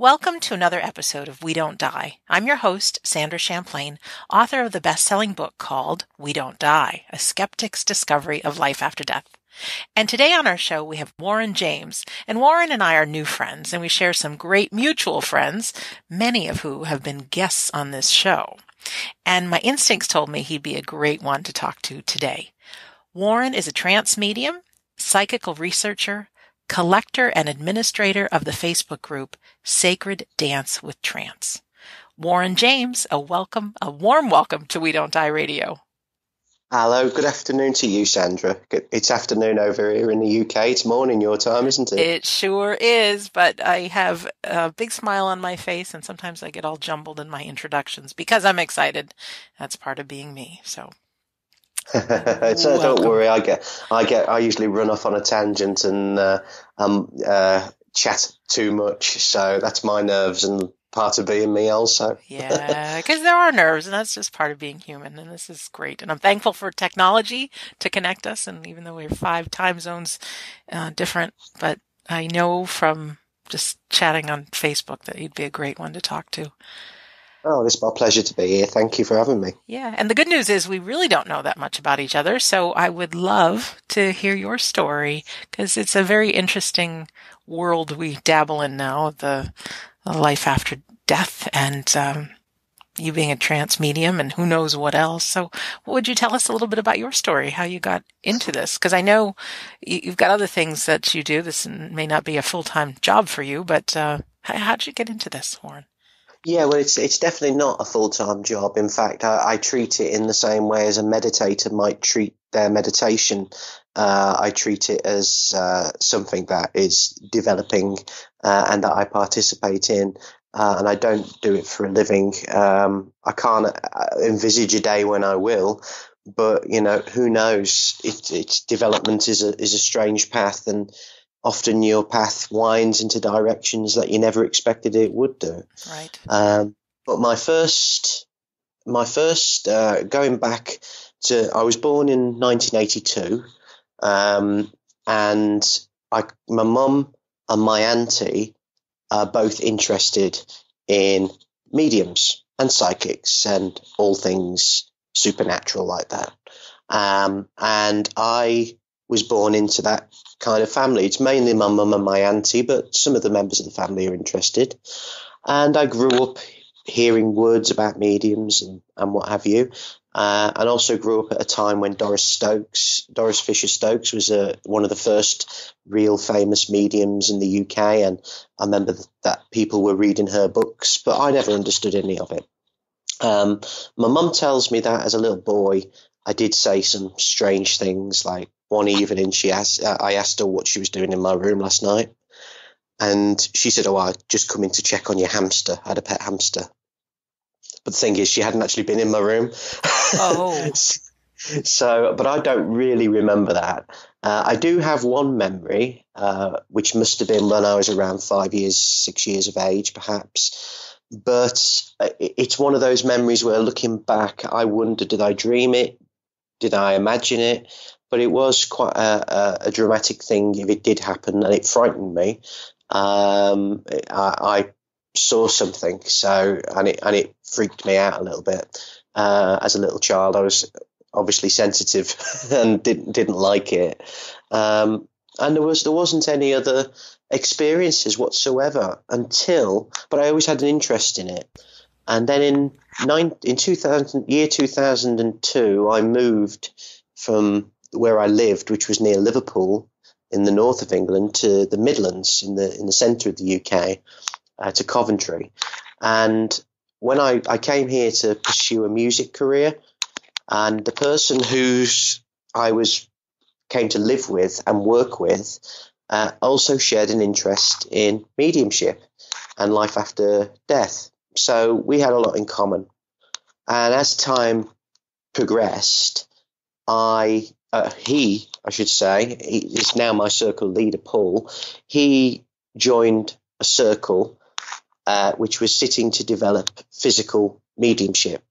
Welcome to another episode of We Don't Die. I'm your host, Sandra Champlain, author of the best selling book called We Don't Die A Skeptic's Discovery of Life After Death. And today on our show, we have Warren James. And Warren and I are new friends, and we share some great mutual friends, many of who have been guests on this show. And my instincts told me he'd be a great one to talk to today. Warren is a trance medium, psychical researcher, collector and administrator of the Facebook group Sacred Dance with Trance. Warren James, a welcome, a warm welcome to We Don't Die Radio. Hello, good afternoon to you, Sandra. It's afternoon over here in the UK. It's morning your time, isn't it? It sure is, but I have a big smile on my face and sometimes I get all jumbled in my introductions because I'm excited. That's part of being me. So so don't worry, I get, I get, I usually run off on a tangent and uh, um, uh, chat too much. So that's my nerves and part of being me also. yeah, because there are nerves, and that's just part of being human. And this is great, and I'm thankful for technology to connect us. And even though we're five time zones uh, different, but I know from just chatting on Facebook that you'd be a great one to talk to. Oh, it's my pleasure to be here. Thank you for having me. Yeah. And the good news is we really don't know that much about each other. So I would love to hear your story because it's a very interesting world we dabble in now, the, the life after death and, um, you being a trance medium and who knows what else. So what would you tell us a little bit about your story, how you got into this? Cause I know you've got other things that you do. This may not be a full-time job for you, but, uh, how did you get into this, Warren? Yeah, well, it's it's definitely not a full time job. In fact, I, I, treat it in the same way as a meditator might treat their meditation. Uh, I treat it as uh, something that is developing uh, and that I participate in. Uh, and I don't do it for a living. Um, I can't uh, envisage a day when I will, but you know, who knows? It, its development is a is a strange path, and often your path winds into directions that you never expected it would do. Right. Um, but my first, my first, uh, going back to, I was born in 1982, um, and I, my mum and my auntie are both interested in mediums and psychics and all things supernatural like that. Um, and I was born into that kind of family. It's mainly my mum and my auntie, but some of the members of the family are interested. And I grew up hearing words about mediums and, and what have you. Uh, and also grew up at a time when Doris Stokes, Doris Fisher Stokes, was uh, one of the first real famous mediums in the UK. And I remember that people were reading her books, but I never understood any of it. Um, my mum tells me that as a little boy, I did say some strange things like one evening she asked uh, I asked her what she was doing in my room last night, and she said, "Oh, I just come in to check on your hamster. I had a pet hamster." But the thing is, she hadn't actually been in my room. Oh. so, but I don't really remember that. Uh, I do have one memory, uh, which must have been when I was around five years, six years of age, perhaps. But uh, it's one of those memories where, looking back, I wonder, did I dream it? Did I imagine it? But it was quite a, a, a, dramatic thing if it did happen, and it frightened me. Um, I, I, saw something, so and it and it freaked me out a little bit. Uh, as a little child, I was obviously sensitive and didn't didn't like it. Um, and there was there wasn't any other experiences whatsoever until, but I always had an interest in it. And then in nine in two thousand year two thousand and two, I moved from where I lived, which was near Liverpool in the north of England, to the Midlands in the in the centre of the UK, uh, to Coventry. And when I, I came here to pursue a music career, and the person who's I was came to live with and work with uh, also shared an interest in mediumship and life after death. So we had a lot in common. And as time progressed, I uh, he, I should say, is now my circle leader, Paul. He joined a circle uh, which was sitting to develop physical mediumship,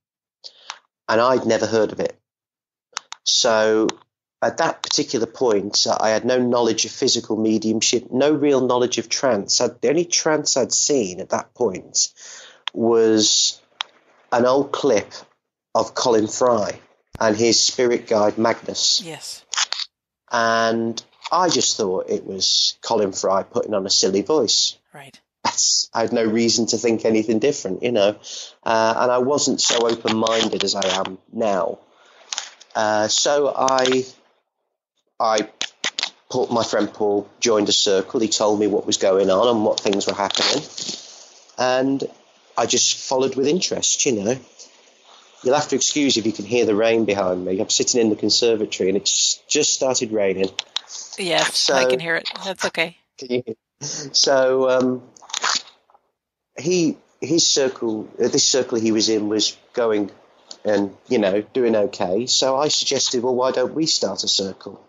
and I'd never heard of it. So at that particular point, uh, I had no knowledge of physical mediumship, no real knowledge of trance. I'd, the only trance I'd seen at that point was an old clip of Colin Fry and his spirit guide Magnus. Yes. And I just thought it was Colin Fry putting on a silly voice. Right. That's, I had no reason to think anything different, you know. Uh, and I wasn't so open minded as I am now. Uh, so I, I, Paul, my friend Paul joined a circle. He told me what was going on and what things were happening, and I just followed with interest. You know, you'll have to excuse if you can hear the rain behind me. I'm sitting in the conservatory and it's just started raining. Yes, so, I can hear it. That's okay. So um, he his circle, uh, this circle he was in was going and you know doing okay. So I suggested, well, why don't we start a circle?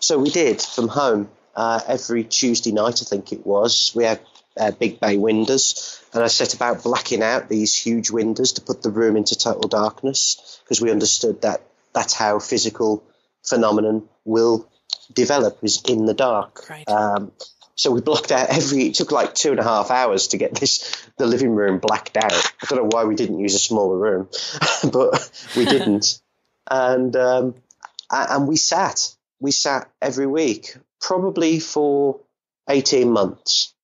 So we did from home uh, every Tuesday night, I think it was. We had uh, big bay windows, and I set about blacking out these huge windows to put the room into total darkness because we understood that that's how physical phenomenon will develop is in the dark. Right. Um, so we blocked out every. It took like two and a half hours to get this the living room blacked out. I don't know why we didn't use a smaller room, but we didn't. and um, and we sat. We sat every week, probably for eighteen months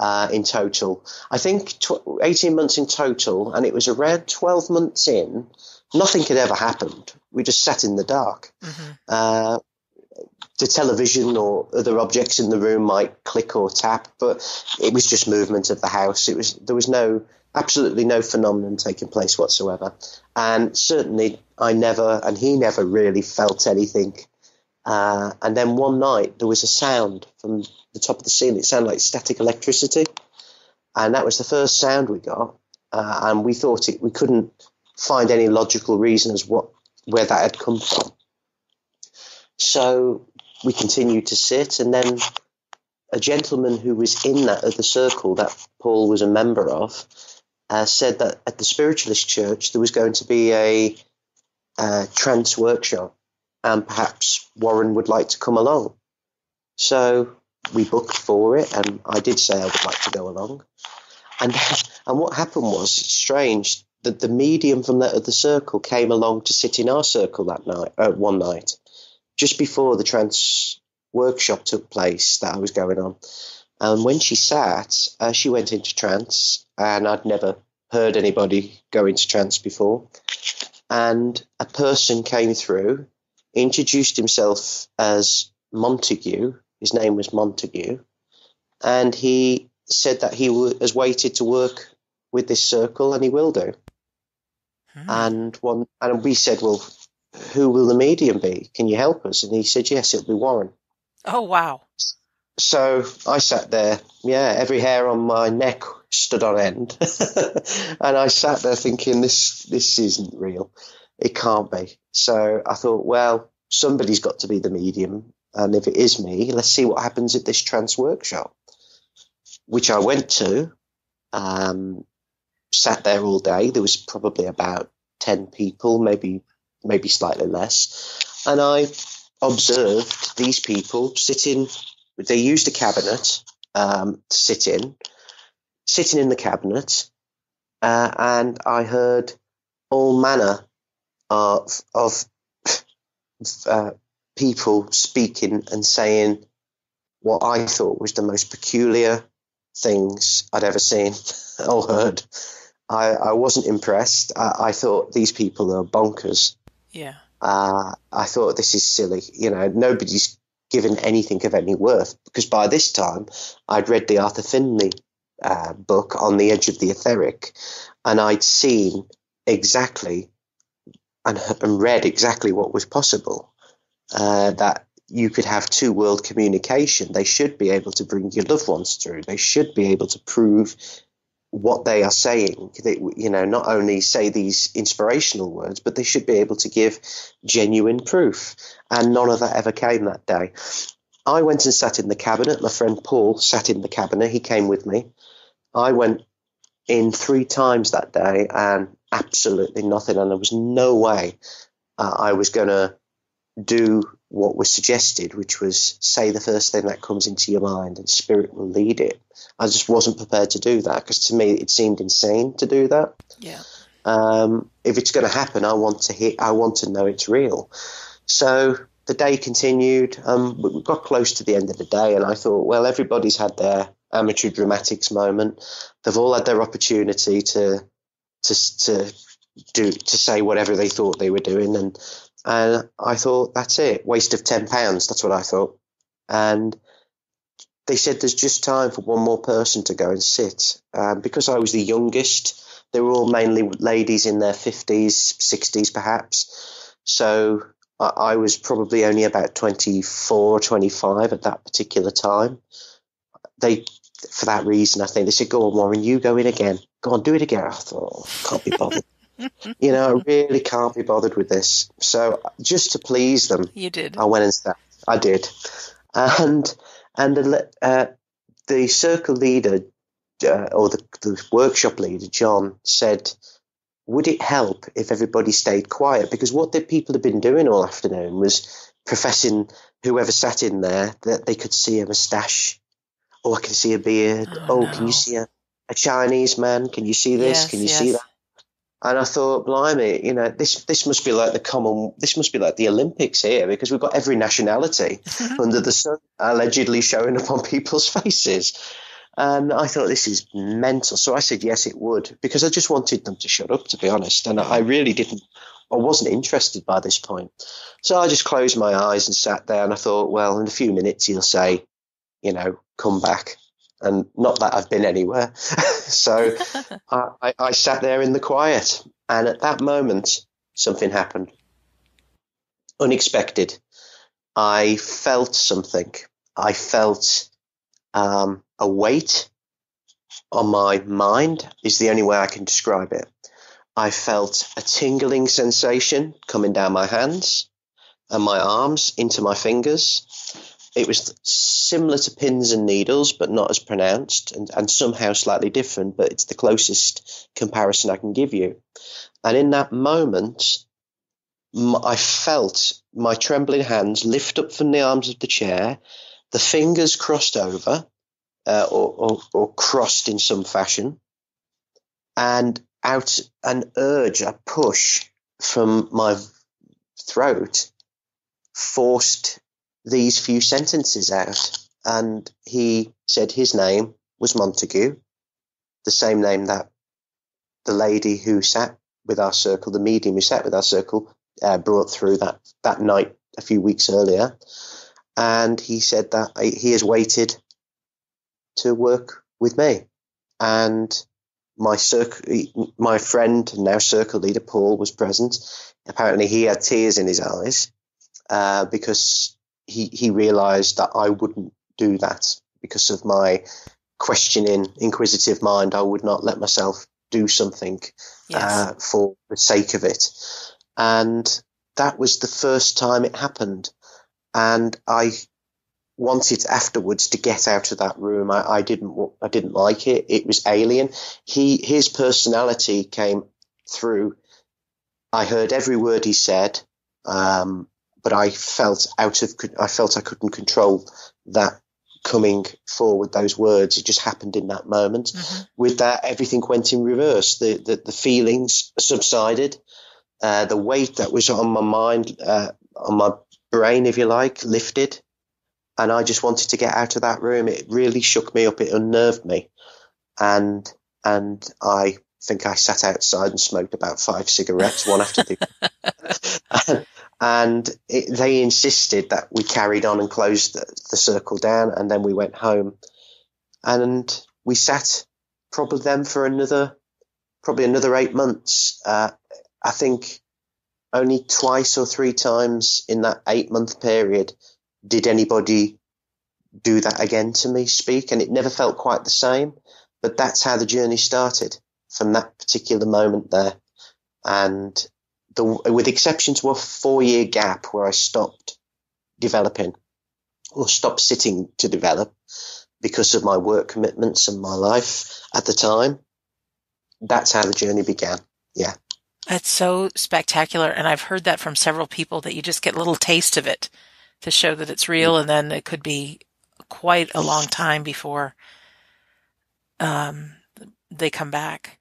uh, in total. I think tw- eighteen months in total, and it was around twelve months in. Nothing had ever happened. We just sat in the dark. Mm-hmm. Uh, the television or other objects in the room might click or tap, but it was just movement of the house. It was there was no absolutely no phenomenon taking place whatsoever, and certainly I never and he never really felt anything. Uh, and then one night there was a sound from the top of the ceiling. It sounded like static electricity, and that was the first sound we got. Uh, and we thought it, we couldn't find any logical reason as what where that had come from. So we continued to sit, and then a gentleman who was in that other circle that Paul was a member of uh, said that at the spiritualist church there was going to be a, a trance workshop, and perhaps Warren would like to come along. So we booked for it, and I did say I would like to go along. And and what happened was strange that the medium from that other circle came along to sit in our circle that night, uh, one night, just before the trance workshop took place that I was going on. And when she sat, uh, she went into trance, and I'd never heard anybody go into trance before. And a person came through, introduced himself as Montague. His name was Montague. And he said that he w- has waited to work with this circle, and he will do. Hmm. And one, and we said, well, who will the medium be? Can you help us? And he said, yes, it'll be Warren. Oh, wow. So I sat there, yeah, every hair on my neck stood on end. and I sat there thinking, this, this isn't real. It can't be. So I thought, well, somebody's got to be the medium. And if it is me, let's see what happens at this trance workshop, which I went to, um, sat there all day. There was probably about 10 people, maybe maybe slightly less. And I observed these people sitting, they used a cabinet um, to sit in, sitting in the cabinet, uh, and I heard all manner of, of uh, people speaking and saying what I thought was the most peculiar things I'd ever seen or heard. I, I wasn't impressed. I, I, thought these people are bonkers. Yeah. Uh, I thought this is silly. You know, nobody's given anything of any worth because by this time I'd read the Arthur Findlay uh, book on the edge of the etheric, and I'd seen exactly and, and read exactly what was possible. Uh, that you could have two world communication. They should be able to bring your loved ones through. They should be able to prove what they are saying. They, you know, not only say these inspirational words, but they should be able to give genuine proof. And none of that ever came that day. I went and sat in the cabinet. My friend Paul sat in the cabinet. He came with me. I went in three times that day and absolutely nothing. And there was no way uh, I was going to do what was suggested, which was say the first thing that comes into your mind and spirit will lead it. I just wasn't prepared to do that because to me it seemed insane to do that. Yeah. Um, if it's going to happen, I want to hit. I want to know it's real. So the day continued. Um, we got close to the end of the day, and I thought, well, everybody's had their amateur dramatics moment. They've all had their opportunity to to to do to say whatever they thought they were doing, and and I thought that's it, waste of ten pounds. That's what I thought, and they said there's just time for one more person to go and sit. Um, because I was the youngest, they were all mainly ladies in their fifties, sixties, perhaps. So I, I was probably only about 24, or 25 at that particular time. They for that reason, I think they said, "Go on, Warren, you go in again. Go on, do it again." I thought, oh, can't be bothered. you know, I really can't be bothered with this. So just to please them, you did. I went and sat. I did, and and the, uh, the circle leader uh, or the, the workshop leader, John, said, "Would it help if everybody stayed quiet?" Because what the people had been doing all afternoon was professing whoever sat in there that they could see a moustache Oh, I can see a beard. Oh, oh no. can you see a, a Chinese man? Can you see this? Yes, can you yes. see that? And I thought, blimey, you know, this this must be like the common, this must be like the Olympics here because we've got every nationality under the sun allegedly showing up on people's faces. And I thought this is mental. So I said yes, it would because I just wanted them to shut up, to be honest. And I really didn't, I wasn't interested by this point. So I just closed my eyes and sat there. And I thought, well, in a few minutes he'll say, you know, come back. And not that I've been anywhere. so I, I sat there in the quiet. And at that moment, something happened. Unexpected. I felt something. I felt um, a weight on my mind, is the only way I can describe it. I felt a tingling sensation coming down my hands and my arms into my fingers. It was similar to pins and needles, but not as pronounced, and, and somehow slightly different, but it's the closest comparison I can give you. And in that moment, I felt my trembling hands lift up from the arms of the chair, the fingers crossed over uh, or, or, or crossed in some fashion, and out an urge, a push from my throat forced these few sentences out. And he said his name was Montague, the same name that the lady who sat with our circle, the medium who sat with our circle, uh, brought through that, that night a few weeks earlier. And he said that he has waited to work with me. And my circle, my friend, now circle leader Paul, was present. Apparently, he had tears in his eyes uh, because he he realised that I wouldn't do that because of my questioning, inquisitive mind. I would not let myself do something Yes. uh, for the sake of it, and that was the first time it happened. And I wanted afterwards to get out of that room. I, I didn't. I didn't like it. It was alien. He his personality came through. I heard every word he said. Um, but I felt out of, I felt I couldn't control that coming forward, those words. It just happened in that moment. Mhm. With that, everything went in reverse. The, the, the feelings subsided. Uh, the weight that was on my mind, uh, on my brain, if you like, lifted. And I just wanted to get out of that room. It really shook me up. It unnerved me. And, and I think I sat outside and smoked about five cigarettes, one after the and it, they insisted that we carried on and closed the, the circle down, and then we went home, and we sat probably then for another probably another eight months. Uh, I think only twice or three times in that eight month period did anybody do that again to me, speak, and it never felt quite the same. But that's how the journey started from that particular moment there, and the, with exception to a four year gap where I stopped developing or stopped sitting to develop because of my work commitments and my life at the time. That's how the journey began. Yeah. That's so spectacular. And I've heard that from several people that you just get a little taste of it to show that it's real. And then it could be quite a long time before um, they come back.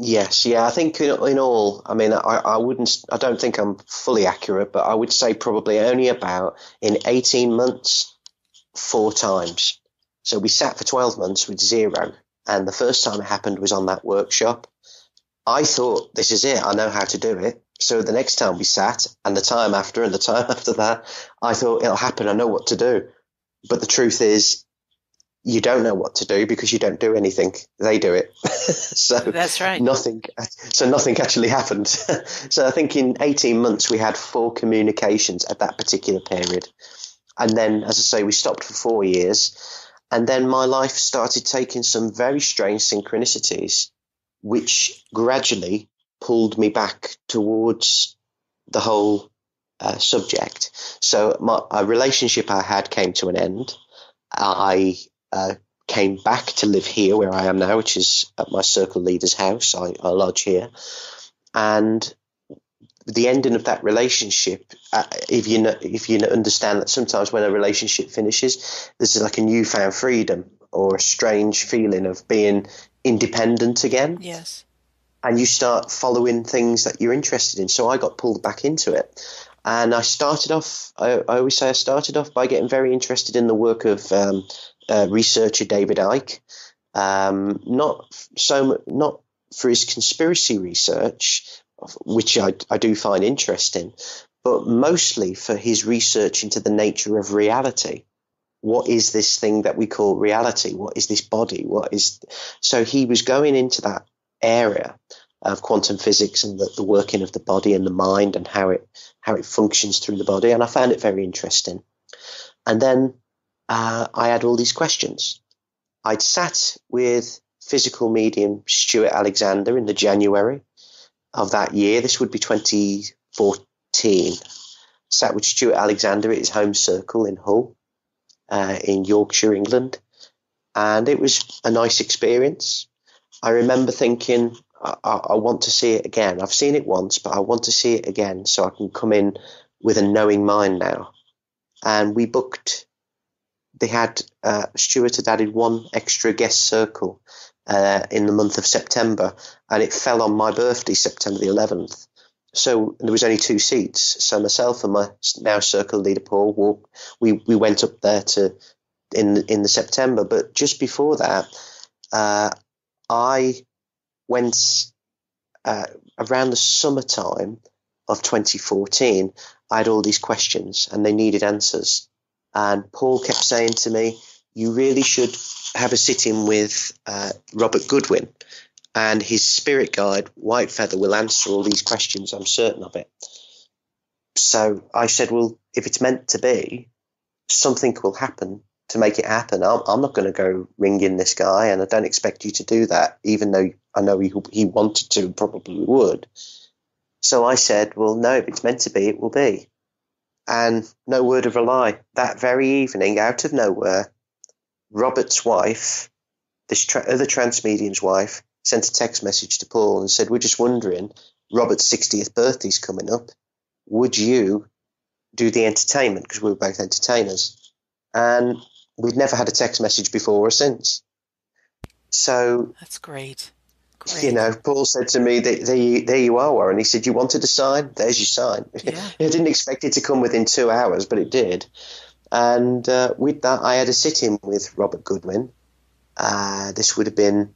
Yes, yeah, I think in, in all, I mean, I, I wouldn't, I don't think I'm fully accurate, but I would say probably only about in 18 months, four times. So we sat for 12 months with zero. And the first time it happened was on that workshop. I thought, this is it, I know how to do it. So the next time we sat, and the time after, and the time after that, I thought it'll happen, I know what to do. But the truth is, you don't know what to do because you don't do anything. They do it. so that's right. Nothing. So nothing actually happened. so I think in 18 months we had four communications at that particular period. And then, as I say, we stopped for four years. And then my life started taking some very strange synchronicities, which gradually pulled me back towards the whole uh, subject. So my a relationship I had came to an end. I uh, came back to live here where I am now, which is at my circle leader's house. I, I lodge here, and the ending of that relationship, uh, if you know, if you understand that sometimes when a relationship finishes, there's like a newfound freedom or a strange feeling of being independent again. Yes. And you start following things that you're interested in. So I got pulled back into it. And I started off, I, I always say I started off by getting very interested in the work of um, uh, researcher David Icke. Um, not so not for his conspiracy research, which I, I do find interesting, but mostly for his research into the nature of reality. What is this thing that we call reality? What is this body? What is so he was going into that area of quantum physics and the, the working of the body and the mind and how it how it functions through the body, and I found it very interesting. And then uh, I had all these questions. I'd sat with physical medium Stewart Alexander in the January of that year. This would be 2014. Sat with Stewart Alexander at his home circle in Hull, uh, in Yorkshire, England. And it was a nice experience. I remember thinking, I, I, want to see it again. I've seen it once, but I want to see it again so I can come in with a knowing mind now. And we booked they had uh, Stewart had added one extra guest circle uh, in the month of September, and it fell on my birthday, September the 11th. So there was only two seats. So myself and my now circle leader Paul we we went up there to in in the September. But just before that, uh, I went uh, around the summertime of 2014. I had all these questions and they needed answers. And Paul kept saying to me, You really should have a sit in with uh, Robert Goodwin. And his spirit guide, White Feather, will answer all these questions. I'm certain of it. So I said, Well, if it's meant to be, something will happen to make it happen. I'm, I'm not going to go ringing this guy, and I don't expect you to do that, even though I know he, he wanted to, probably would. So I said, Well, no, if it's meant to be, it will be. And no word of a lie, that very evening, out of nowhere, Robert's wife, this tra- other trance medium's wife, sent a text message to Paul and said, We're just wondering, Robert's 60th birthday's coming up. Would you do the entertainment? Because we were both entertainers. And we'd never had a text message before or since. So that's great. You know, Paul said to me, there, you, there you are, Warren. He said, You wanted to sign? There's your sign. Yeah. I didn't expect it to come within two hours, but it did. And uh, with that, I had a sit in with Robert Goodwin. Uh, this would have been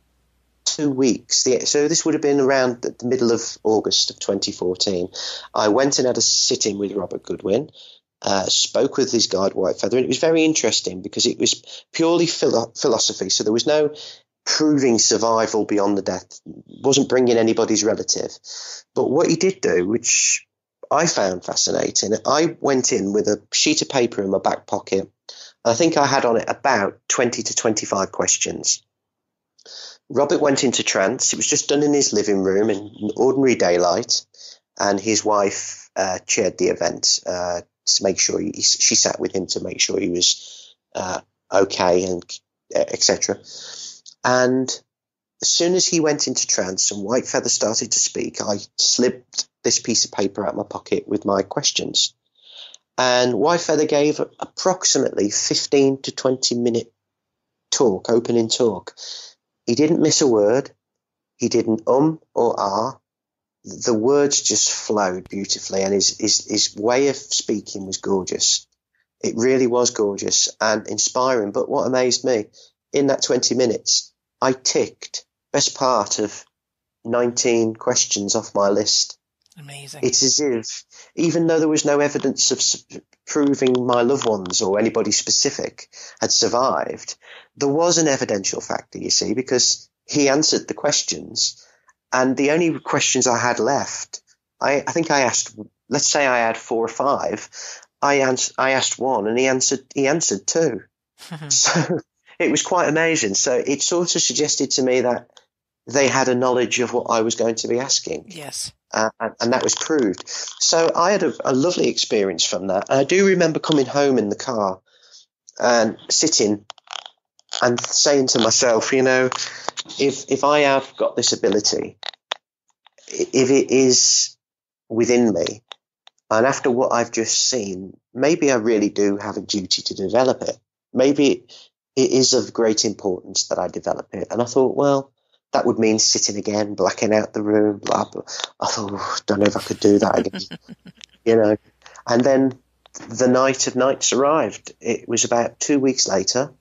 two weeks. So this would have been around the middle of August of 2014. I went and had a sit in with Robert Goodwin. Uh, spoke with his guide White Feather, and it was very interesting because it was purely philo- philosophy. So there was no proving survival beyond the death, wasn't bringing anybody's relative. But what he did do, which I found fascinating, I went in with a sheet of paper in my back pocket. I think I had on it about 20 to 25 questions. Robert went into trance. It was just done in his living room in ordinary daylight, and his wife uh, chaired the event uh, to make sure he, she sat with him to make sure he was uh, okay and etc. And as soon as he went into trance and White Feather started to speak, I slipped this piece of paper out of my pocket with my questions. And White Feather gave approximately 15 to 20 minute talk, opening talk. He didn't miss a word. He didn't um or ah. The words just flowed beautifully, and his, his, his way of speaking was gorgeous. It really was gorgeous and inspiring. But what amazed me in that 20 minutes, I ticked best part of 19 questions off my list. Amazing. It's as if, even though there was no evidence of proving my loved ones or anybody specific had survived, there was an evidential factor, you see, because he answered the questions. And the only questions I had left, I, I think I asked, let's say I had four or five. I, ans- I asked one and he answered, he answered two. so it was quite amazing. So it sort of suggested to me that they had a knowledge of what I was going to be asking. Yes. Uh, and, and, that was proved. So I had a, a, lovely experience from that. And I do remember coming home in the car and sitting and saying to myself, you know, if if I have got this ability, if it is within me, and after what I've just seen, maybe I really do have a duty to develop it. Maybe it is of great importance that I develop it. And I thought, well, that would mean sitting again, blacking out the room, blah, blah. I thought, oh, don't know if I could do that again, you know. And then the night of nights arrived. It was about two weeks later.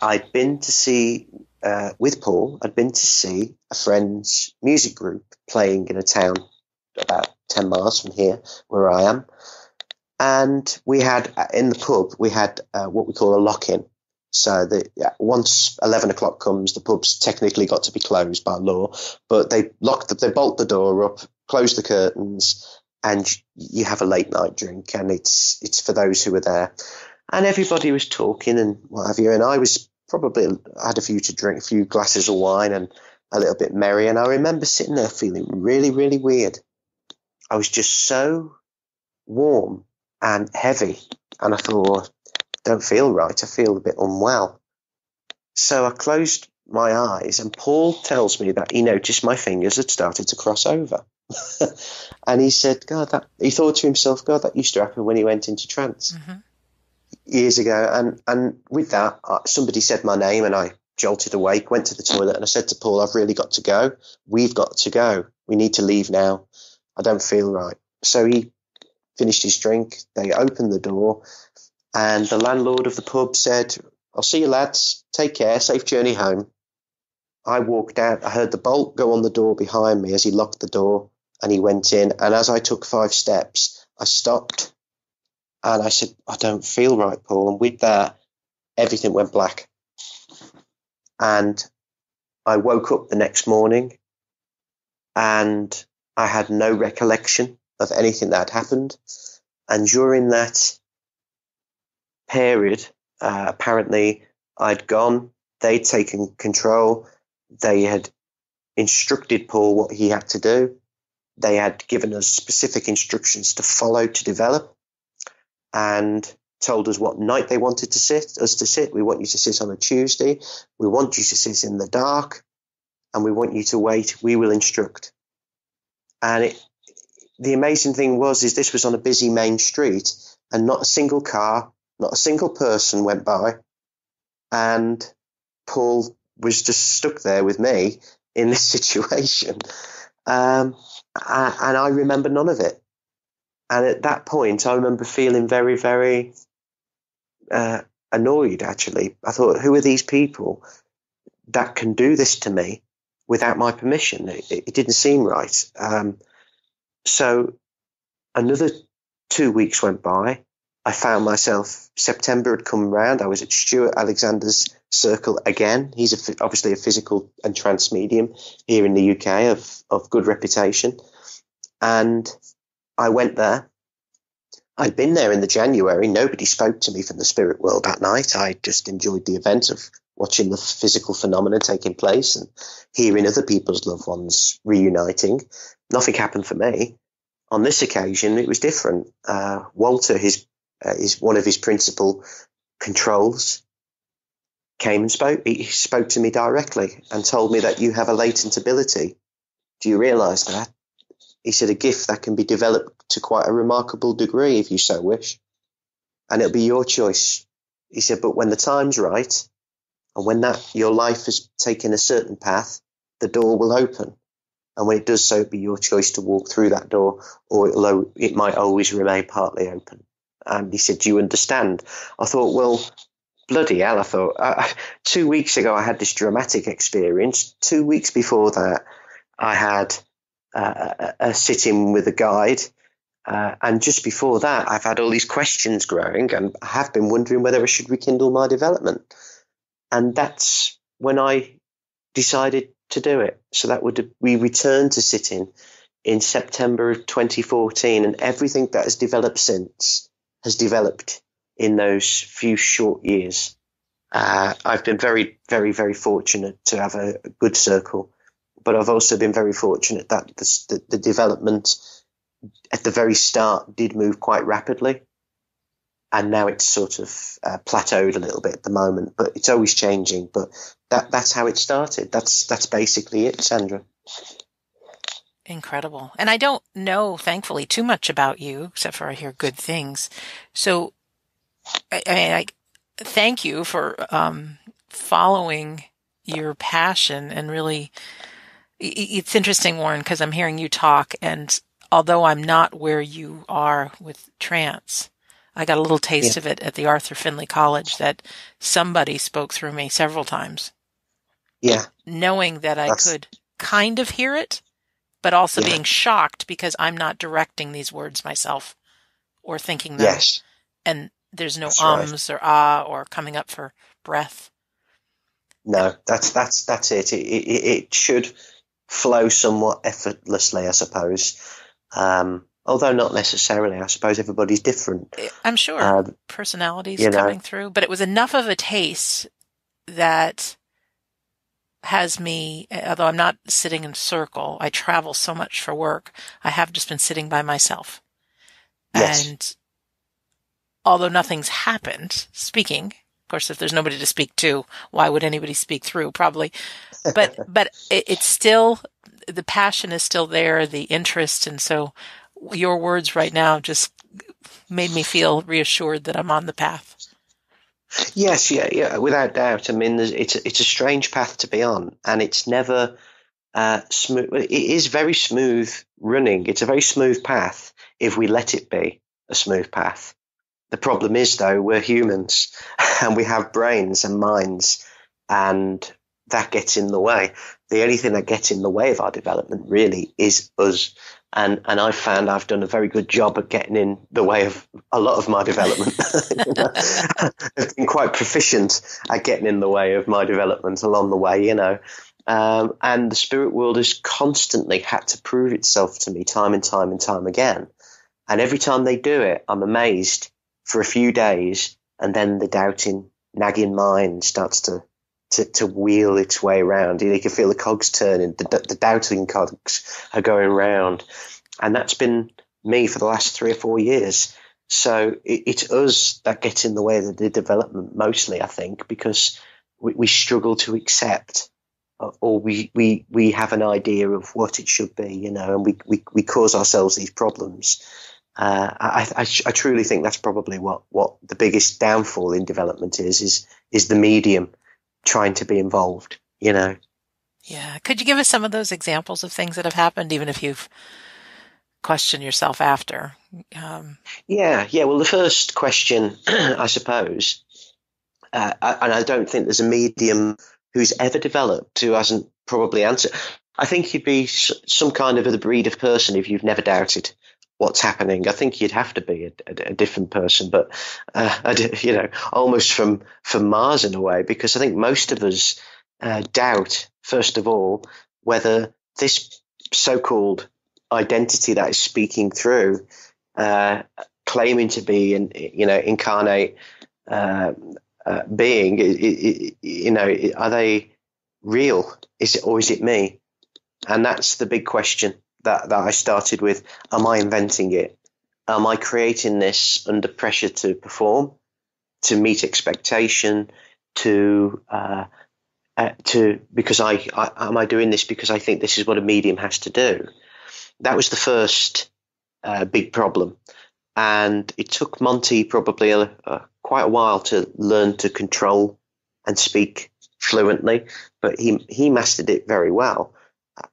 I'd been to see, uh, with Paul, I'd been to see a friend's music group playing in a town about 10 miles from here, where I am. And we had, in the pub, we had uh, what we call a lock in. So the, once 11 o'clock comes, the pub's technically got to be closed by law, but they lock the, they bolt the door up, close the curtains, and you have a late night drink, and it's it's for those who are there. And everybody was talking and what have you, and I was probably had a few to drink, a few glasses of wine, and a little bit merry. And I remember sitting there feeling really, really weird. I was just so warm and heavy, and I thought, don't feel right. I feel a bit unwell. So I closed my eyes, and Paul tells me that he noticed my fingers had started to cross over. and he said, God, that he thought to himself, God, that used to happen when he went into trance mm-hmm. years ago. And and with that, uh, somebody said my name, and I jolted awake, went to the toilet, and I said to Paul, I've really got to go. We've got to go. We need to leave now. I don't feel right. So he finished his drink. They opened the door, and the landlord of the pub said, I'll see you lads. Take care. Safe journey home. I walked out. I heard the bolt go on the door behind me as he locked the door and he went in. And as I took five steps, I stopped and I said, I don't feel right, Paul. And with that, everything went black. And I woke up the next morning and I had no recollection of anything that had happened. And during that period, uh, apparently I'd gone, they'd taken control, they had instructed Paul what he had to do, they had given us specific instructions to follow to develop, and told us what night they wanted to sit us to sit. We want you to sit on a Tuesday. We want you to sit in the dark, and we want you to wait. We will instruct. And it, the amazing thing was, is this was on a busy main street, and not a single car, not a single person went by. And Paul was just stuck there with me in this situation. Um, and I remember none of it. And at that point, I remember feeling very, very uh, annoyed, actually. I thought, who are these people that can do this to me without my permission? It, it didn't seem right. Um, so another two weeks went by. I found myself, September had come round. I was at Stewart Alexander's circle again. He's a, obviously a physical and trance medium here in the UK of, of good reputation. And I went there. I'd been there in the January. Nobody spoke to me from the spirit world that night. I just enjoyed the event of watching the physical phenomena taking place and hearing other people's loved ones reuniting. Nothing happened for me. On this occasion, it was different. Uh, Walter, his uh, is one of his principal controls. came and spoke. He spoke to me directly and told me that you have a latent ability. Do you realise that? He said a gift that can be developed to quite a remarkable degree if you so wish, and it'll be your choice. He said, but when the time's right, and when that your life has taken a certain path, the door will open. And when it does so, it'll be your choice to walk through that door, or it'll, it might always remain partly open. And he said, Do you understand? I thought, Well, bloody hell, I thought. Uh, two weeks ago, I had this dramatic experience. Two weeks before that, I had uh, a, a sitting with a guide. Uh, and just before that, I've had all these questions growing, and I have been wondering whether I should rekindle my development. And that's when I decided to do it. So that would we returned to sitting in September of 2014, and everything that has developed since has developed in those few short years. Uh, I've been very, very, very fortunate to have a, a, good circle, but I've also been very fortunate that the, the, the development at the very start did move quite rapidly and now it's sort of uh, plateaued a little bit at the moment, but it's always changing. But that that's how it started. That's that's basically it, Sandra. Incredible. And I don't know, thankfully, too much about you, except for I hear good things. So, I, I mean, I thank you for um, following your passion and really. It's interesting, Warren, because I'm hearing you talk, and although I'm not where you are with trance, I got a little taste yeah. of it at the Arthur Findlay College that somebody spoke through me several times. Yeah. Knowing that I That's... could kind of hear it, but also yeah. being shocked because I'm not directing these words myself or thinking them. Yes. And there's no that's ums right. or ah or coming up for breath. No, that's that's that's it. It, it, it should flow somewhat effortlessly, I suppose. Um, although not necessarily. I suppose everybody's different. I'm sure um, personalities coming know. through, but it was enough of a taste that has me. Although I'm not sitting in a circle, I travel so much for work. I have just been sitting by myself, yes. and although nothing's happened, speaking. Of course, if there's nobody to speak to, why would anybody speak through? Probably, but but it, it's still the passion is still there, the interest, and so your words right now just made me feel reassured that I'm on the path. Yes, yeah, yeah, without doubt. I mean, it's a, it's a strange path to be on, and it's never uh, smooth. It is very smooth running. It's a very smooth path if we let it be a smooth path. The problem is, though, we're humans and we have brains and minds, and that gets in the way. The only thing that gets in the way of our development really is us and and I've found I've done a very good job at getting in the way of a lot of my development. I've been quite proficient at getting in the way of my development along the way, you know. Um, and the spirit world has constantly had to prove itself to me time and time and time again. And every time they do it, I'm amazed for a few days, and then the doubting, nagging mind starts to to, to wheel its way around. You, can feel the cogs turning, the, the doubting cogs are going round. And that's been me for the last three or four years. So it, it's us that get in the way of the development mostly, I think, because we, we struggle to accept uh, or we, we, we have an idea of what it should be, you know, and we, we, we cause ourselves these problems. Uh, I, I, I, truly think that's probably what, what the biggest downfall in development is, is, is the medium trying to be involved, you know. Yeah. Could you give us some of those examples of things that have happened, even if you've questioned yourself after? Um, yeah. Yeah. Well, the first question, I suppose, uh, and I don't think there's a medium who's ever developed who hasn't probably answered. I think you'd be some kind of a breed of person if you've never doubted what's happening. I think you'd have to be a, a, a different person, but uh, you know, almost from from Mars in a way, because I think most of us uh, doubt, first of all, whether this so-called identity that is speaking through, uh, claiming to be an you know incarnate uh, uh, being, you know, are they real? Is it or is it me? And that's the big question that, that I started with am I inventing it? Am I creating this under pressure to perform, to meet expectation, to uh, uh, to because I, I am I doing this because I think this is what a medium has to do. That was the first uh, big problem, and it took Monty probably a, a, quite a while to learn to control and speak fluently, but he he mastered it very well,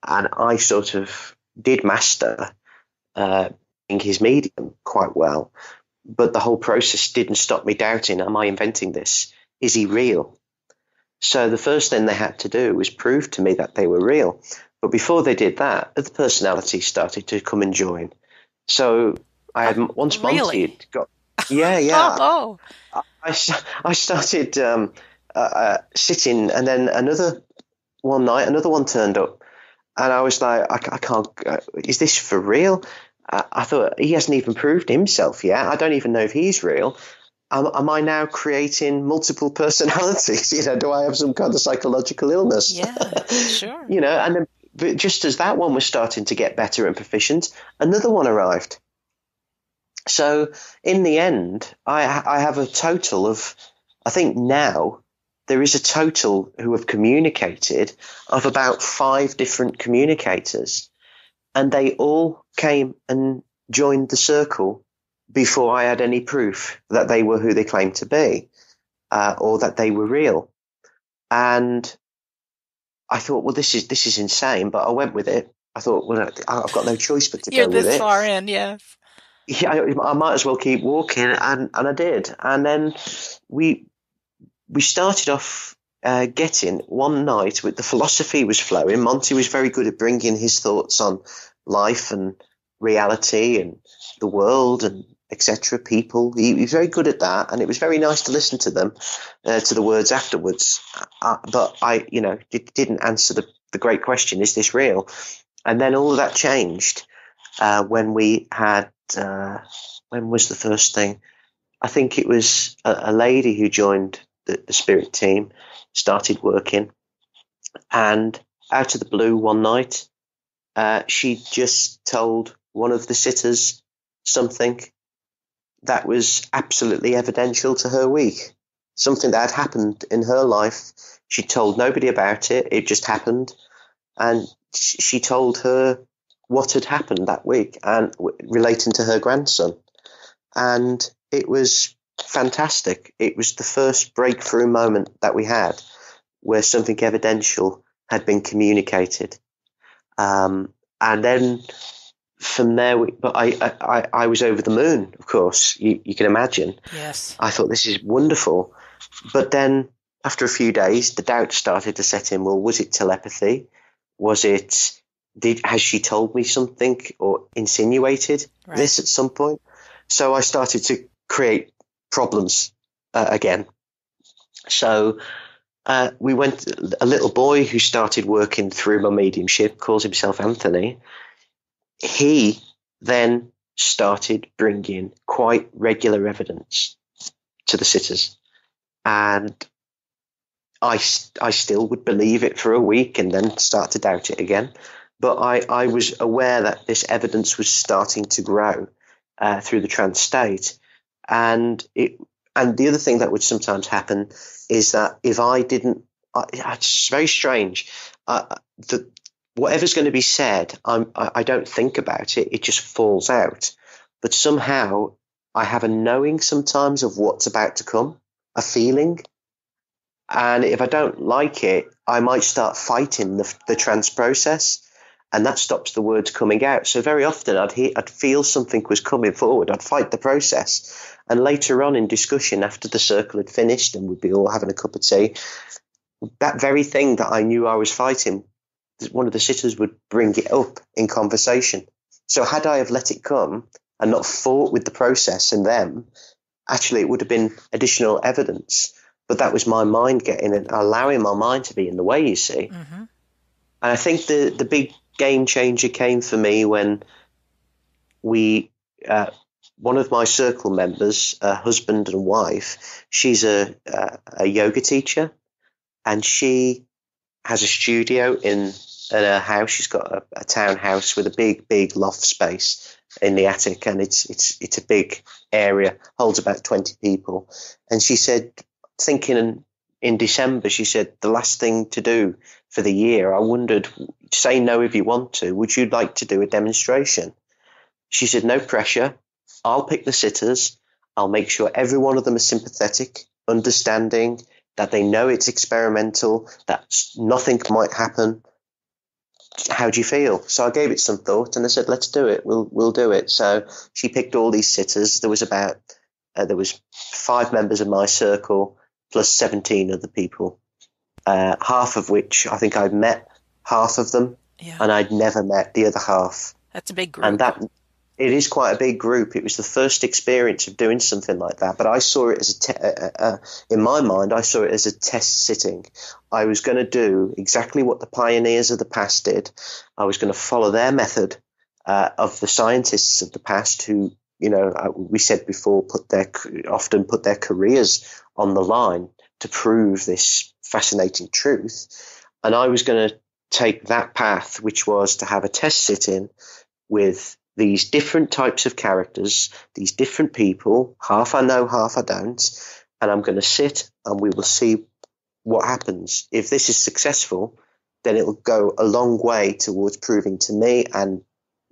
and I sort of did master uh, his medium quite well. But the whole process didn't stop me doubting: Am I inventing this? Is he real? So the first thing they had to do was prove to me that they were real. But before they did that, other personalities started to come and join. So I had once Monty really? got yeah yeah. oh, I, I, I started um, uh, uh, sitting, and then another one night, another one turned up, and I was like, I, I can't. Uh, is this for real? I, I thought he hasn't even proved himself yet. I don't even know if he's real. Am, am, I now creating multiple personalities? You know, do I have some kind of psychological illness? Yeah, sure. you know, and then, but just as that one was starting to get better and proficient, another one arrived. So in the end, I, I have a total of, I think now there is a total who have communicated of about five different communicators, and they all came and joined the circle before I had any proof that they were who they claimed to be, uh, or that they were real. And I thought, well, this is this is insane, but I went with it. I thought, well, I've got no choice but to You're go with it. You're this far in, yes. Yeah, I, I might as well keep walking, and and I did. And then we we started off uh, getting one night with the philosophy was flowing. Monty was very good at bringing his thoughts on life and reality and the world and etc. People. He, he, was very good at that, and it was very nice to listen to them, uh, to the words afterwards. Uh, but I, you know, did, didn't answer the, the great question: Is this real? And then all of that changed uh, when we had. Uh, when was the first thing? I think it was a, a lady who joined the, the spirit team, started working, and out of the blue one night, uh, she just told one of the sitters something that was absolutely evidential to her week. Something that had happened in her life. She told nobody about it. It just happened. And she told her what had happened that week and relating to her grandson. And it was fantastic. It was the first breakthrough moment that we had where something evidential had been communicated. Um, and then from there, we, but I, I, I was over the moon, of course, you, you can imagine. Yes. I thought this is wonderful. But then after a few days, the doubt started to set in. Well, was it telepathy? Was it, did, has she told me something or insinuated right. this at some point? So I started to create problems uh, again. So uh, we went, a little boy who started working through my mediumship calls himself Anthony he then started bringing quite regular evidence to the sitters. And I, I still would believe it for a week and then start to doubt it again. But I, I was aware that this evidence was starting to grow uh, through the trance state. And it, and the other thing that would sometimes happen is that if I didn't, uh, it's very strange. Uh, the whatever's going to be said, I'm, I don't think about it. It just falls out. But somehow I have a knowing sometimes of what's about to come, a feeling. And if I don't like it, I might start fighting the, the trance process and that stops the words coming out. So very often I'd hear, I'd feel something was coming forward. I'd fight the process. And later on in discussion, after the circle had finished and we'd be all having a cup of tea, that very thing that I knew I was fighting one of the sitters would bring it up in conversation. So had I have let it come and not fought with the process and them, actually it would have been additional evidence. But that was my mind getting it, allowing my mind to be in the way. You see, mm-hmm. and I think the the big game changer came for me when we. Uh, one of my circle members, a husband and wife, she's a, a, a yoga teacher, and she has a studio in in her house. She's got a, a townhouse with a big, big loft space in the attic, and it's it's it's a big area, holds about twenty people. And she said, thinking in December, she said, the last thing to do for the year, I wondered, say no if you want to. Would you like to do a demonstration? She said, no pressure. I'll pick the sitters. I'll make sure every one of them is sympathetic, understanding that they know it's experimental, that nothing might happen. How do you feel? So I gave it some thought and I said, let's do it. We'll, we'll do it. So she picked all these sitters. There was about, uh, there was five members of my circle plus 17 other people, uh, half of which I think I'd met half of them, yeah. and I'd never met the other half. That's a big group. And that it is quite a big group. It was the first experience of doing something like that, but I saw it as a te- uh, uh, in my mind. I saw it as a test sitting. I was going to do exactly what the pioneers of the past did. I was going to follow their method uh, of the scientists of the past who you know, uh, we said before, put their often put their careers on the line to prove this fascinating truth. And I was going to take that path, which was to have a test sit in with these different types of characters, these different people, half I know, half I don't. And I'm going to sit and we will see what happens. If this is successful, then it will go a long way towards proving to me and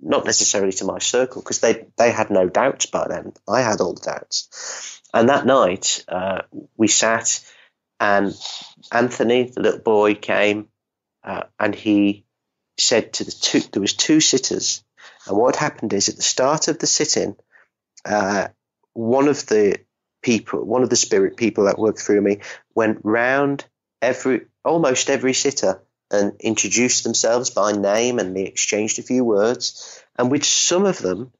not necessarily to my circle because they they had no doubts by then. I had all the doubts. And that night uh, we sat, and Anthony, the little boy, came, uh, and he said to the two. There was two sitters, and what happened is at the start of the sitting, uh, one of the people, one of the spirit people that worked through me, went round every almost every sitter and introduced themselves by name and they exchanged a few words. And with some of them,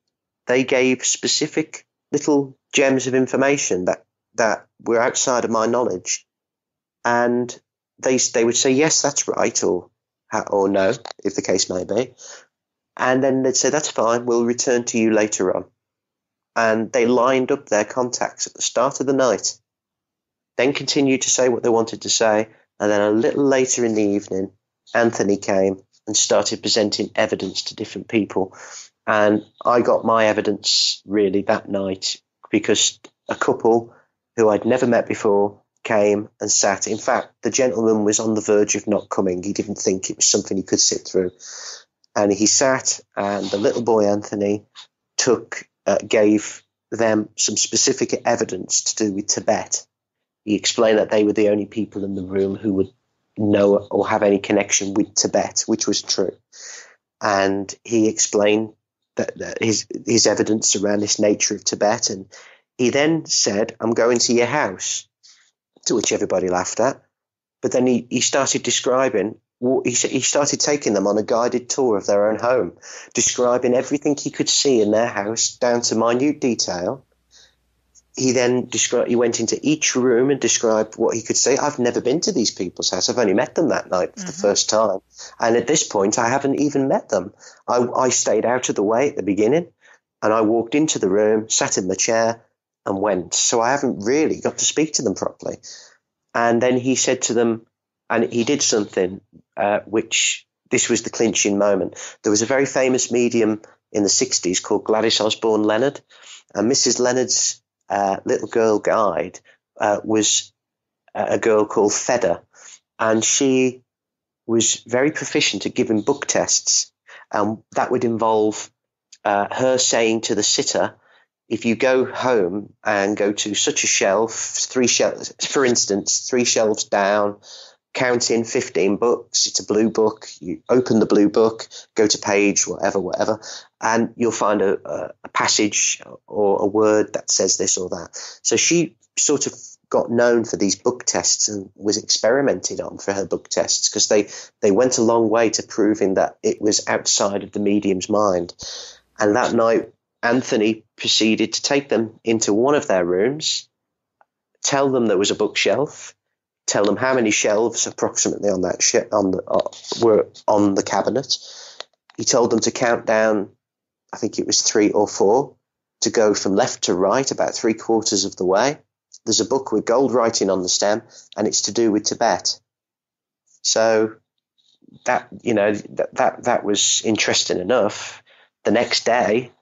they gave specific little gems of information that, that were outside of my knowledge. And they, they would say, yes, that's right, or, or no, if the case may be. And then they'd say, that's fine, we'll return to you later on. And they lined up their contacts at the start of the night, then continued to say what they wanted to say, and then a little later in the evening, Anthony came and started presenting evidence to different people. And I got my evidence really that night because a couple who I'd never met before came and sat. In fact, the gentleman was on the verge of not coming. He didn't think it was something he could sit through. And he sat, and the little boy Anthony took, uh, gave them some specific evidence to do with Tibet he explained that they were the only people in the room who would know or have any connection with Tibet, which was true. And he explained that, that his his evidence around this nature of Tibet, and he then said, "I'm going to your house," to which everybody laughed at. But then he, he started describing he, he started taking them on a guided tour of their own home, describing everything he could see in their house down to minute detail, he then described, he went into each room and described what he could see. I've never been to these people's house. I've only met them that night for mm-hmm. the first time. And at this point, I haven't even met them. I, I stayed out of the way at the beginning and I walked into the room, sat in the chair and went. So I haven't really got to speak to them properly. And then he said to them, and he did something uh, which this was the clinching moment. There was a very famous medium in the 60s called Gladys Osborne Leonard. And Mrs. Leonard's uh, little girl guide uh, was a girl called Feda, and she was very proficient at giving book tests. And that would involve uh, her saying to the sitter, if you go home and go to such a shelf, three shelves, for instance, three shelves down, count in 15 books. It's a blue book. You open the blue book, go to page, whatever, whatever, and you'll find a, a, passage or a word that says this or that. So she sort of got known for these book tests and was experimented on for her book tests because they, they went a long way to proving that it was outside of the medium's mind. And that night, Anthony proceeded to take them into one of their rooms, tell them there was a bookshelf, tell them how many shelves approximately on that sh- on the uh, were on the cabinet. He told them to count down, I think it was three or four, to go from left to right about three quarters of the way. There's a book with gold writing on the stem, and it's to do with Tibet. So that you know that that that was interesting enough. The next day,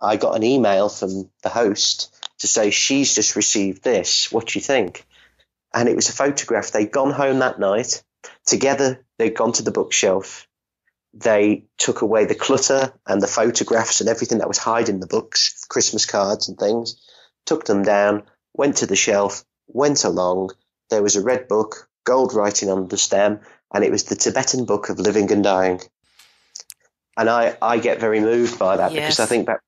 I got an email from the host to say she's just received this. What do you think? And it was a photograph. They'd gone home that night together. They'd gone to the bookshelf. They took away the clutter and the photographs and everything that was hiding the books, Christmas cards and things. Took them down, went to the shelf, went along. There was a red book, gold writing on the stem, and it was the Tibetan Book of Living and Dying. And I, I get very moved by that yes. because I think that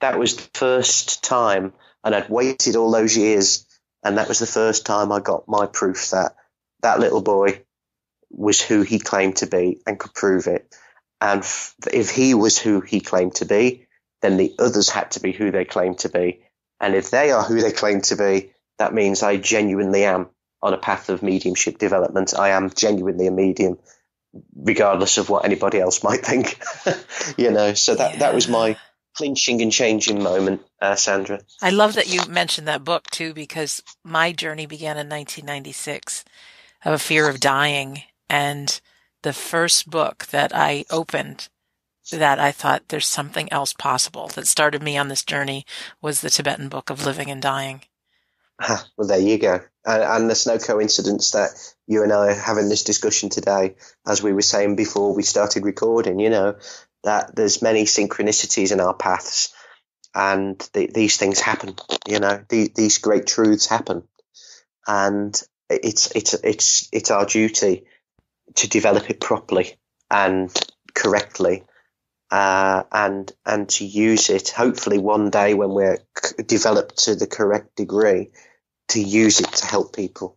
that was the first time, and I'd waited all those years, and that was the first time I got my proof that that little boy was who he claimed to be and could prove it. And if he was who he claimed to be, then the others had to be who they claimed to be. And if they are who they claim to be, that means I genuinely am on a path of mediumship development. I am genuinely a medium, regardless of what anybody else might think. you know, so that, yeah. that was my clinching and changing moment, uh, Sandra. I love that you mentioned that book too, because my journey began in 1996 of a fear of dying. And the first book that I opened that I thought there's something else possible that started me on this journey was the Tibetan book of living and dying. well, there you go. And, and there's no coincidence that you and I are having this discussion today, as we were saying before we started recording, you know, that there's many synchronicities in our paths and the, these things happen, you know, the, these great truths happen. And it's, it's, it's, it's our duty to develop it properly and correctly uh, and and to use it. Hopefully, one day when we're c- developed to the correct degree, to use it to help people.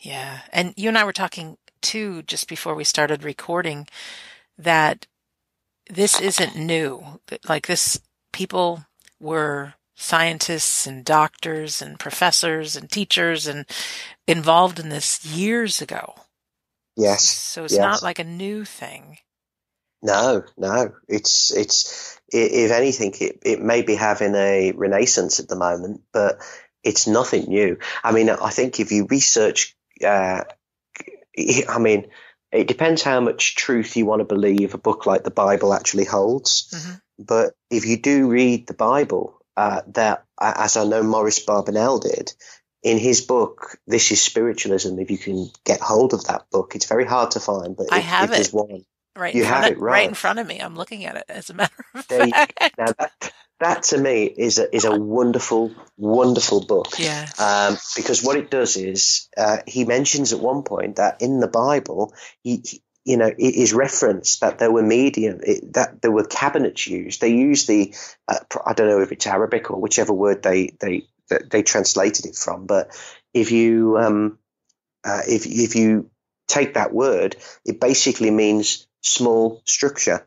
Yeah, and you and I were talking too just before we started recording that this isn't new. Like this, people were scientists and doctors and professors and teachers and involved in this years ago. Yes. So it's yes. not like a new thing. No, no. It's it's if anything, it, it may be having a renaissance at the moment, but it's nothing new. I mean, I think if you research, uh, I mean, it depends how much truth you want to believe a book like the Bible actually holds. Mm-hmm. But if you do read the Bible, uh, that as I know Maurice Barbanell did in his book, this is spiritualism. If you can get hold of that book, it's very hard to find, but I have it it. one. Right, you have it right. right. in front of me. I'm looking at it. As a matter of there fact, you, now that, that to me is a is a wonderful, wonderful book. Yeah. Um, because what it does is uh, he mentions at one point that in the Bible, he, he you know, it is referenced that there were medium, it, that there were cabinets used. They used the, uh, I don't know if it's Arabic or whichever word they they they translated it from, but if you um, uh, if if you take that word, it basically means small structure.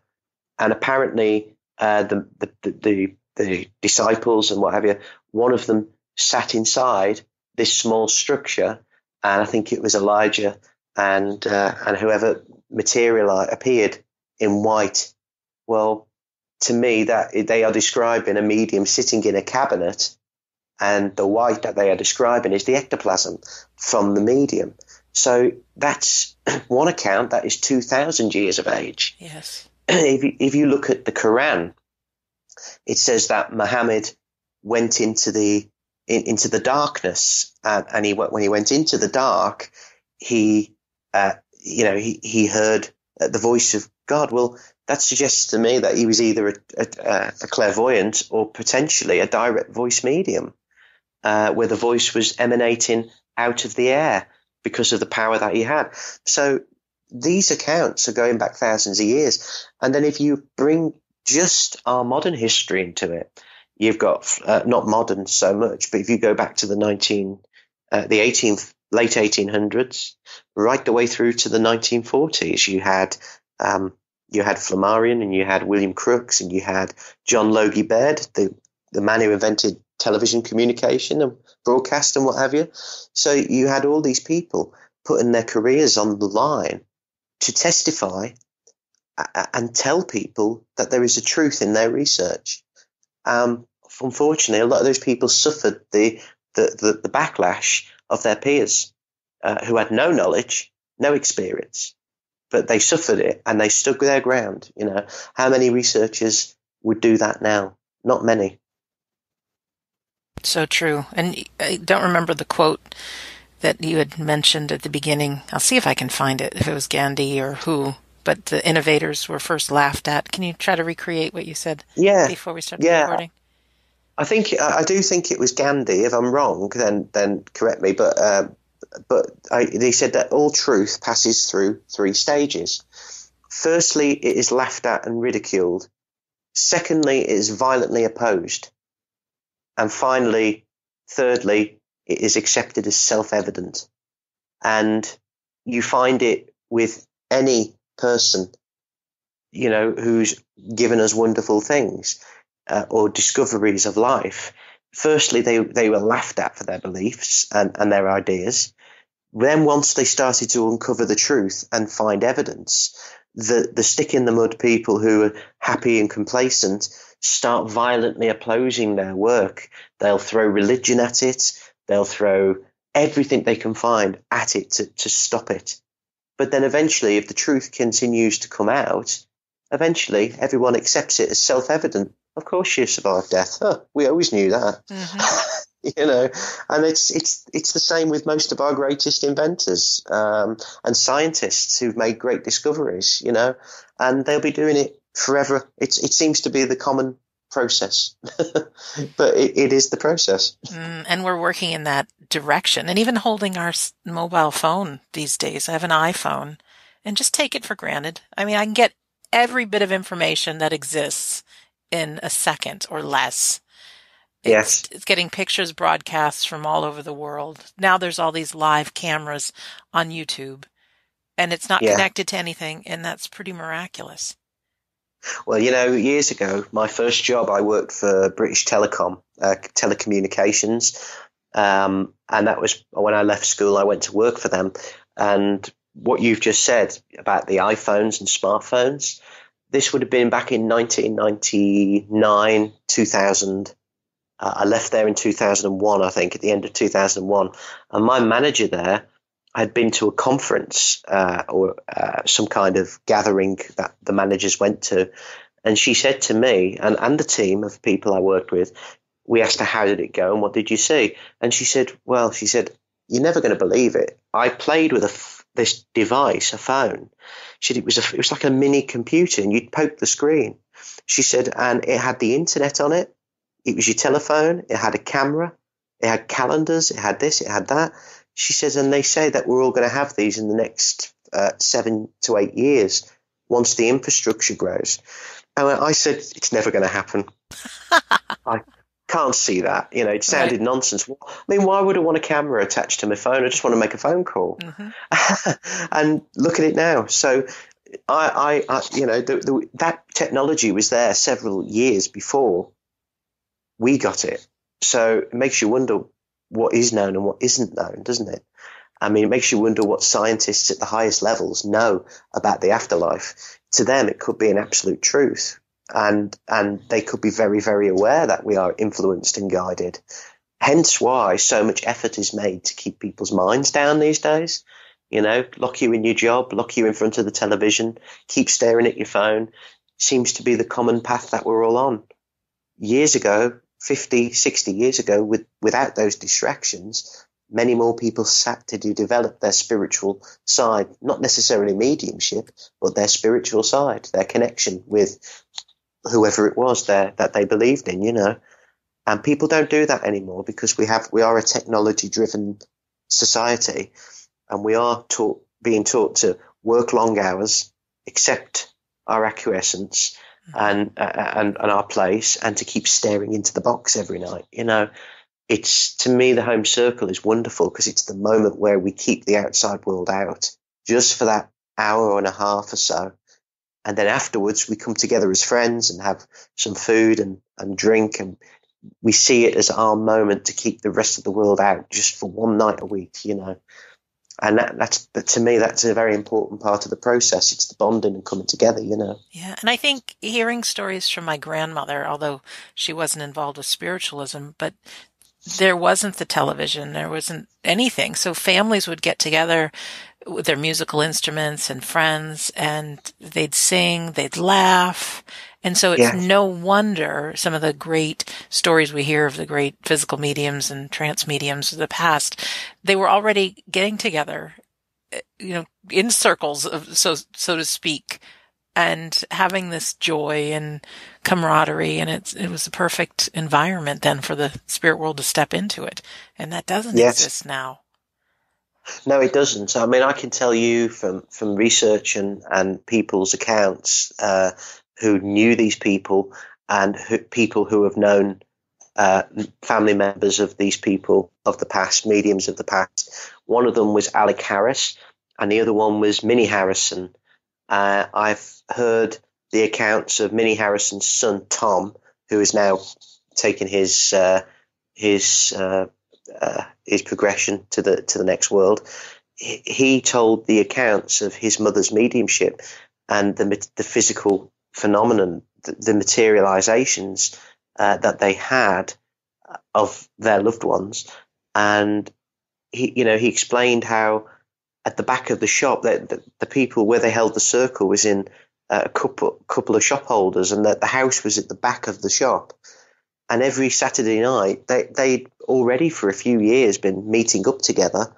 And apparently, uh, the, the, the, the disciples and what have you, one of them sat inside this small structure, and I think it was Elijah and uh, and whoever materialized appeared in white. Well, to me, that they are describing a medium sitting in a cabinet, and the white that they are describing is the ectoplasm from the medium. So that's one account that is 2,000 years of age. Yes. If you, if you look at the Quran, it says that Muhammad went into the in, into the darkness, and, and he when he went into the dark, he uh, you know he he heard the voice of God. Well, that suggests to me that he was either a, a, a clairvoyant or potentially a direct voice medium, uh, where the voice was emanating out of the air because of the power that he had. So these accounts are going back thousands of years. And then if you bring just our modern history into it, you've got uh, not modern so much, but if you go back to the 19, uh, the 18th, late 1800s, right the way through to the 1940s, you had, um, you had Flammarion and you had William Crookes and you had John Logie Baird, the, the man who invented television communication and broadcast and what have you. So you had all these people putting their careers on the line to testify and tell people that there is a truth in their research. Um, unfortunately, a lot of those people suffered the the, the, the backlash of their peers uh, who had no knowledge, no experience, but they suffered it and they stuck their ground. You know, how many researchers would do that now? Not many. So true. And I don't remember the quote that you had mentioned at the beginning. I'll see if I can find it, if it was Gandhi or who, but the innovators were first laughed at. Can you try to recreate what you said yeah. before we started yeah. recording? I think I do think it was Gandhi. If I'm wrong, then then correct me. But uh, but I, they said that all truth passes through three stages. Firstly, it is laughed at and ridiculed. Secondly, it is violently opposed. And finally, thirdly, it is accepted as self evident. And you find it with any person, you know, who's given us wonderful things uh, or discoveries of life. Firstly, they, they were laughed at for their beliefs and, and their ideas. Then, once they started to uncover the truth and find evidence, the, the stick in the mud people who are happy and complacent start violently opposing their work. They'll throw religion at it, they'll throw everything they can find at it to, to stop it. But then eventually, if the truth continues to come out, eventually everyone accepts it as self evident. Of course, you survive death. Huh, we always knew that. Mm-hmm. you know, and it's it's it's the same with most of our greatest inventors um, and scientists who've made great discoveries. You know, and they'll be doing it forever. It's it seems to be the common process, but it, it is the process. Mm, and we're working in that direction, and even holding our mobile phone these days. I have an iPhone, and just take it for granted. I mean, I can get every bit of information that exists in a second or less Yes. It's, it's, getting pictures broadcasts from all over the world. Now there's all these live cameras on YouTube and it's not yeah. connected to anything and that's pretty miraculous. Well, you know, years ago, my first job, I worked for British Telecom, uh, telecommunications. Um, and that was when I left school, I went to work for them. And what you've just said about the iPhones and smartphones, this would have been back in 1999, 2000. Uh, I left there in 2001, I think, at the end of 2001. And my manager there had been to a conference uh, or uh, some kind of gathering that the managers went to. And she said to me and, and the team of people I worked with, we asked her, how did it go and what did you see? And she said, well, she said, you're never going to believe it. I played with a, this device, a phone. She said it was, a, it was like a mini computer and you'd poke the screen. She said, and it had the internet on it it was your telephone, it had a camera, it had calendars, it had this, it had that. She says, and they say that we're all going to have these in the next uh, seven to eight years once the infrastructure grows. And I said, it's never going to happen. I can't see that. You know, it sounded right. nonsense. I mean, why would I want a camera attached to my phone? I just want to make a phone call. Mm-hmm. and look at it now. So I, I, I you know, the, the, that technology was there several years before we got it. So it makes you wonder what is known and what isn't known, doesn't it? I mean, it makes you wonder what scientists at the highest levels know about the afterlife. To them, it could be an absolute truth. And, and they could be very, very aware that we are influenced and guided. Hence why so much effort is made to keep people's minds down these days. You know, lock you in your job, lock you in front of the television, keep staring at your phone seems to be the common path that we're all on. Years ago, 50, 60 years ago, with, without those distractions, many more people sat to develop their spiritual side, not necessarily mediumship, but their spiritual side, their connection with whoever it was there that they believed in, you know. And people don't do that anymore because we have we are a technology driven society and we are taught being taught to work long hours, accept our acquiescence and, uh, and and our place, and to keep staring into the box every night. You know, it's to me the home circle is wonderful because it's the moment where we keep the outside world out just for that hour and a half or so. And then afterwards, we come together as friends and have some food and, and drink. And we see it as our moment to keep the rest of the world out just for one night a week, you know and that, that's to me that's a very important part of the process it's the bonding and coming together you know yeah and i think hearing stories from my grandmother although she wasn't involved with spiritualism but there wasn't the television, there wasn't anything. So families would get together with their musical instruments and friends and they'd sing, they'd laugh. And so it's no wonder some of the great stories we hear of the great physical mediums and trance mediums of the past, they were already getting together, eh, you know, in circles of, so, so to speak, and having this joy and camaraderie. And it's, it was a perfect environment then for the spirit world to step into it. And that doesn't yes. exist now. No, it doesn't. I mean, I can tell you from, from research and, and people's accounts uh, who knew these people and who, people who have known uh, family members of these people of the past, mediums of the past. One of them was Alec Harris, and the other one was Minnie Harrison. Uh, I've heard the accounts of Minnie Harrison's son Tom, who is now taking his uh, his uh, uh, his progression to the to the next world. He told the accounts of his mother's mediumship and the the physical phenomenon, the, the materializations uh, that they had of their loved ones, and he you know he explained how at the back of the shop that the, the people where they held the circle was in a couple couple of shop holders, and that the house was at the back of the shop. And every Saturday night, they they'd already for a few years been meeting up together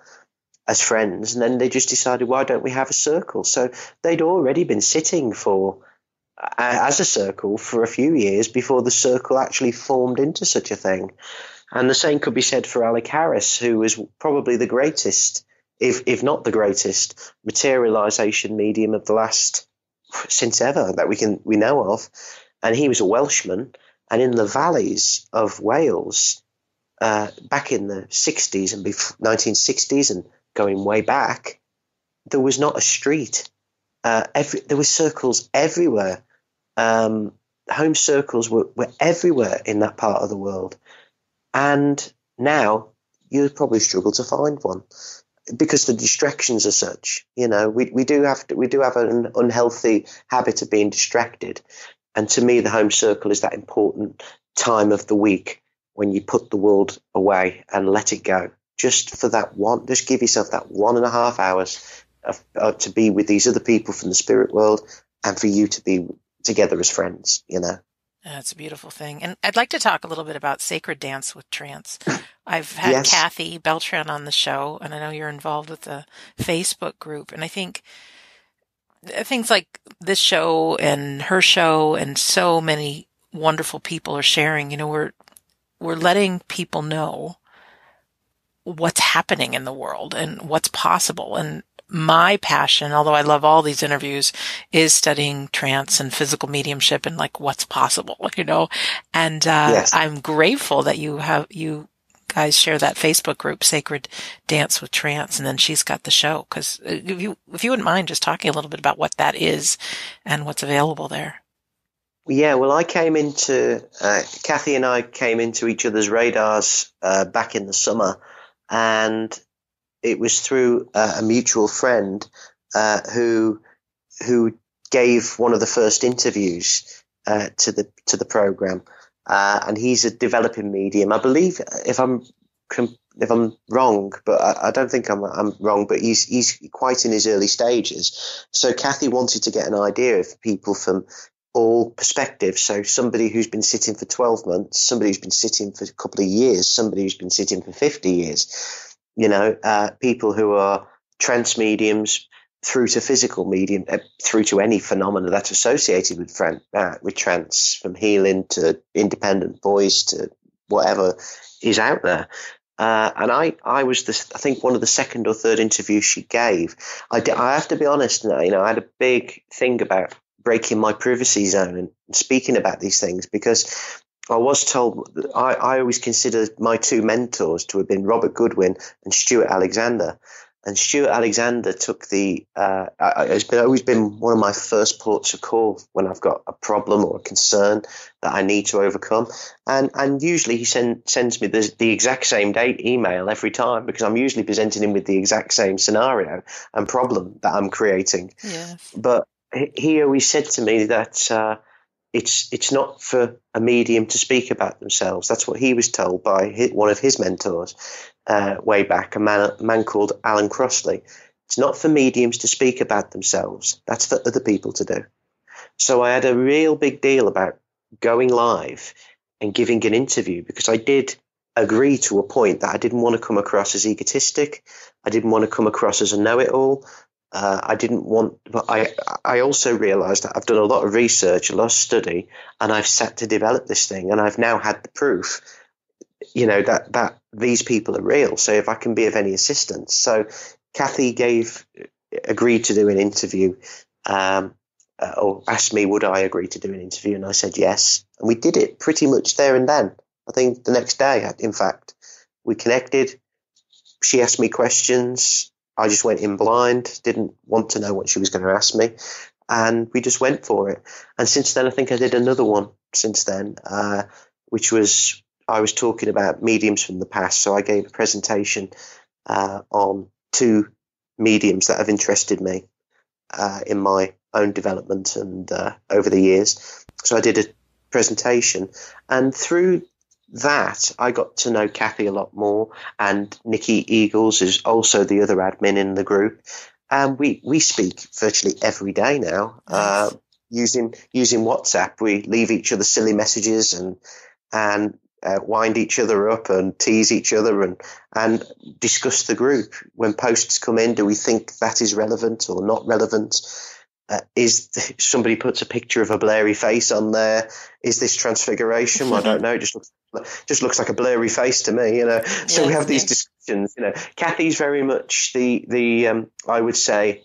as friends, and then they just decided, why don't we have a circle? So they'd already been sitting for uh, as a circle for a few years before the circle actually formed into such a thing. And the same could be said for Alec Harris, who was probably the greatest, if if not the greatest, materialization medium of the last since ever that we can we know of, and he was a Welshman. And in the valleys of Wales, uh, back in the 60s and 1960s, and going way back, there was not a street. Uh, every, there were circles everywhere. Um, home circles were, were everywhere in that part of the world. And now you'd probably struggle to find one because the distractions are such. You know, we, we do have to, we do have an unhealthy habit of being distracted, and to me, the home circle is that important time of the week when you put the world away and let it go. Just for that one, just give yourself that one and a half hours of, uh, to be with these other people from the spirit world, and for you to be together as friends. You know. That's a beautiful thing. And I'd like to talk a little bit about sacred dance with trance. I've had yes. Kathy Beltran on the show, and I know you're involved with the Facebook group. And I think uh, things like this show and her show and so many wonderful people are sharing, you know, we're, we're letting people know what's happening in the world and what's possible. And my passion, although I love all these interviews, is studying trance and physical mediumship and like what's possible, you know. And uh, yes. I'm grateful that you have you guys share that Facebook group, Sacred Dance with Trance, and then she's got the show. Because uh, if you if you wouldn't mind just talking a little bit about what that is and what's available there. Yeah, well, I came into uh, Kathy and I came into each other's radars uh, back in the summer, and it was through uh, a mutual friend uh, who who gave one of the first interviews uh, to the to the program, uh, and he's a developing medium. I believe, if I'm if I'm wrong, but I, I, don't think I'm, I'm wrong. But he's he's quite in his early stages. So Kathy wanted to get an idea of people from all perspectives. So somebody who's been sitting for 12 months, somebody who's been sitting for a couple of years, somebody who's been sitting for 50 years you know, uh, people who are trance mediums through to physical medium, uh, through to any phenomena that's associated with fran- uh, with trance, from healing to independent voice to whatever is out there. Uh, and I, I was the, I think one of the second or third interviews she gave. I, did, I have to be honest now, you know, I had a big thing about breaking my privacy zone and speaking about these things because I was told I, I always considered my two mentors to have been Robert Goodwin and Stewart Alexander. And Stewart Alexander took the, uh, it's been, always been one of my first ports of call when I've got a problem or a concern that I need to overcome. And, and usually he send, sends me the, the exact same date email every time because I'm usually presenting him with the exact same scenario and problem that I'm creating. Yes. But he always said to me that, uh, it's it's not for a medium to speak about themselves. That's what he was told by his, one of his mentors uh, way back, a man, a man called Alan Crossley. It's not for mediums to speak about themselves. That's for other people to do. So I had a real big deal about going live and giving an interview because I did agree to a point that I didn't want to come across as egotistic. I didn't want to come across as a know-it-all. Uh, I didn't want, but I I also realised that I've done a lot of research, a lot of study, and I've set to develop this thing, and I've now had the proof, you know, that that these people are real. So if I can be of any assistance, so Kathy gave agreed to do an interview, um, uh, or asked me would I agree to do an interview, and I said yes, and we did it pretty much there and then. I think the next day, in fact, we connected. She asked me questions. I just went in blind, didn't want to know what she was going to ask me, and we just went for it. And since then, I think I did another one since then, uh, which was I was talking about mediums from the past. So I gave a presentation uh, on two mediums that have interested me uh, in my own development and uh, over the years. So I did a presentation, and through that, I got to know Kathy a lot more, and Nikki Eagles is also the other admin in the group. And we, we speak virtually every day now, uh, nice. uh, using using WhatsApp. We leave each other silly messages and and uh, wind each other up and tease each other and and discuss the group. When posts come in, do we think that is relevant or not relevant? Uh, is somebody puts a picture of a blurry face on there? Is this transfiguration? I don't know. It just looks just looks like a blurry face to me, you know. So we have these discussions. You know, Kathy's very much the the um, I would say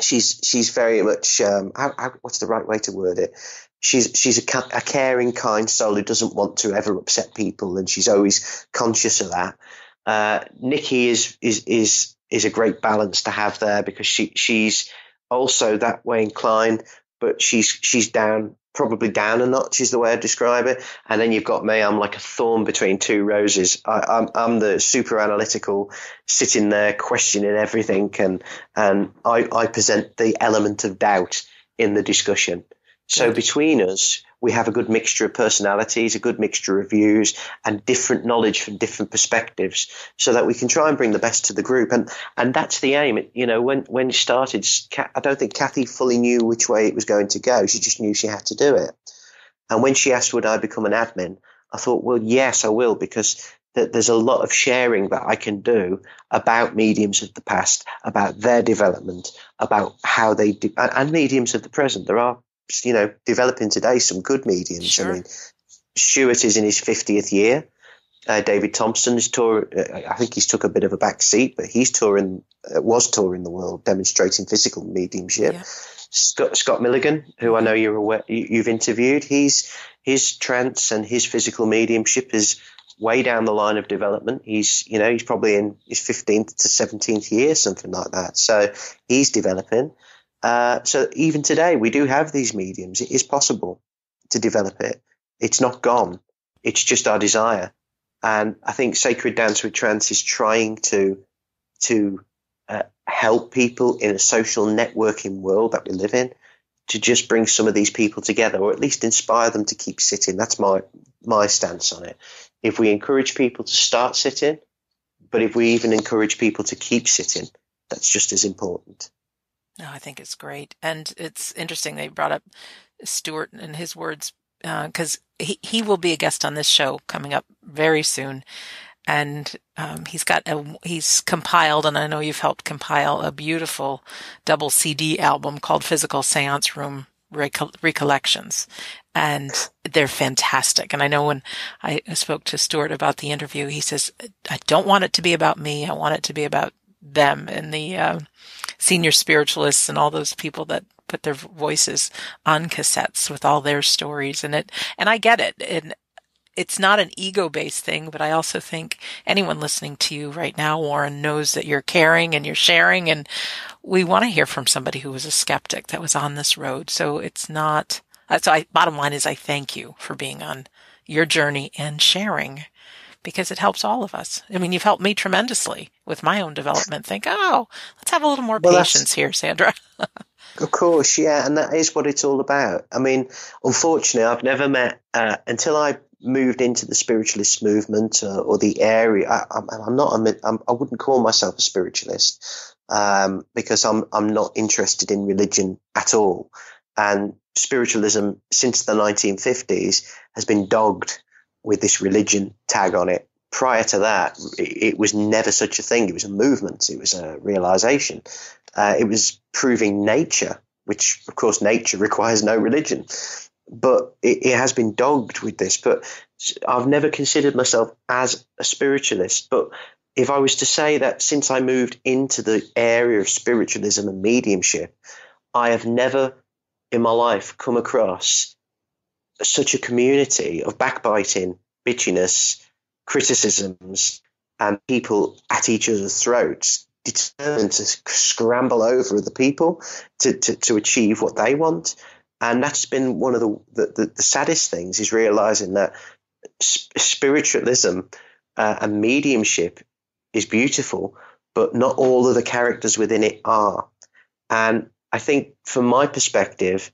she's she's very much um, how, how, what's the right way to word it? She's she's a, a caring, kind soul who doesn't want to ever upset people, and she's always conscious of that. Uh, Nikki is is is is a great balance to have there because she she's also that way inclined, but she's she's down probably down a notch is the way I describe it. And then you've got me. I'm like a thorn between two roses. I, am I'm, I'm the super analytical, sitting there questioning everything, and and I, I present the element of doubt in the discussion. So between us, we have a good mixture of personalities, a good mixture of views, and different knowledge from different perspectives, so that we can try and bring the best to the group. And and that's the aim. You know, when when it started, I don't think Kathy fully knew which way it was going to go. She just knew she had to do it. And when she asked, "Would I become an admin?" I thought, "Well, yes, I will," because that there's a lot of sharing that I can do about mediums of the past, about their development, about how they do, and mediums of the present. There are you know, developing today some good mediums. Sure. I mean, Stewart is in his 50th year. Uh, David Thompson is tour. Uh, I think he's took a bit of a back seat, but he's touring, uh, was touring the world, demonstrating physical mediumship. Yeah. Scott, Scott Milligan, who I know you're aware, you've interviewed, he's his trance and his physical mediumship is way down the line of development. He's, you know, he's probably in his 15th to 17th year, something like that. So he's developing. Uh, so even today, we do have these mediums. It is possible to develop it. It's not gone. It's just our desire. And I think Sacred Dance with Trance is trying to to uh, help people in a social networking world that we live in to just bring some of these people together, or at least inspire them to keep sitting. That's my my stance on it. If we encourage people to start sitting, but if we even encourage people to keep sitting, that's just as important. No, I think it's great. And it's interesting they brought up Stewart and his words because uh, he, he will be a guest on this show coming up very soon. And um, he's got a he's compiled, and I know you've helped compile a beautiful double CD album called Physical Seance Room Recollections, and they're fantastic. And I know when I spoke to Stewart about the interview, he says, "I don't want it to be about me. I want it to be about them and the uh, senior spiritualists and all those people that put their voices on cassettes with all their stories and it and I get it and it's not an ego based thing, but I also think anyone listening to you right now, Warren, knows that you're caring and you're sharing. And we want to hear from somebody who was a skeptic that was on this road. So it's not, uh, so I, bottom line is I thank you for being on your journey and sharing because it helps all of us. I mean, you've helped me tremendously with my own development. Think, oh, let's have a little more well, patience here, Sandra. Of course, yeah, and that is what it's all about. I mean, unfortunately, I've never met uh, until I moved into the spiritualist movement uh, or the area. I, am not. I'm, I'm, I would not call myself a spiritualist um, because I'm I'm not interested in religion at all. And spiritualism since the 1950s has been dogged with this religion tag on it. Prior to that, it, was never such a thing. It was a movement. It was a realization. Uh, it was proving nature, which of course nature requires no religion. But it, it has been dogged with this. But I've never considered myself as a spiritualist. But if I was to say that since I moved into the area of spiritualism and mediumship, I have never in my life come across such a community of backbiting, bitchiness, criticisms, and people at each other's throats, determined to scramble over other people to, to, to achieve what they want. And that's been one of the, the, the saddest things is realizing that spiritualism uh, and mediumship is beautiful, but not all of the characters within it are. And I think from my perspective,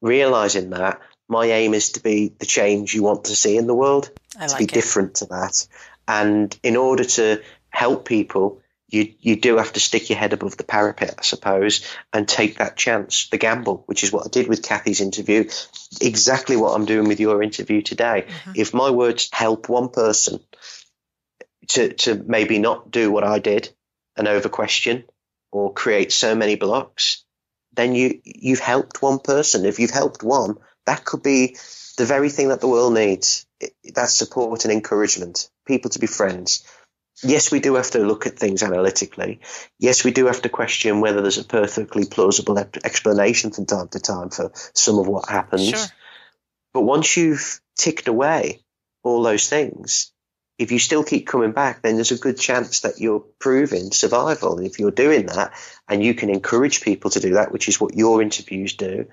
realizing that my aim is to be the change you want to see in the world, like to be it. different to that. And in order to help people, you you do have to stick your head above the parapet, I suppose, and take that chance, the gamble, which is what I did with Kathy's interview. Exactly what I'm doing with your interview today. Mm-hmm. If my words help one person to to maybe not do what I did and over question or create so many blocks, then you you've helped one person. If you've helped one, that could be the very thing that the world needs. That support and encouragement, people to be friends. Yes, we do have to look at things analytically. Yes, we do have to question whether there's a perfectly plausible explanation from time to time for some of what happens. Sure. But once you've ticked away all those things, if you still keep coming back, then there's a good chance that you're proving survival. And if you're doing that and you can encourage people to do that, which is what your interviews do,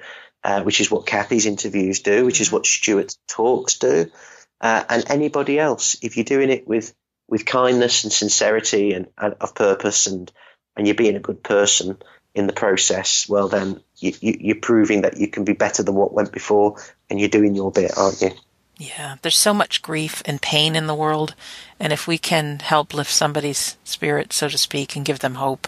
uh, which is what Kathy's interviews do, which is mm-hmm. what Stewart's talks do, uh, and anybody else, if you're doing it with, with kindness and sincerity and, and of purpose and, and you're being a good person in the process, well, then you, you, you're proving that you can be better than what went before and you're doing your bit, aren't you? Yeah, there's so much grief and pain in the world. And if we can help lift somebody's spirit, so to speak, and give them hope,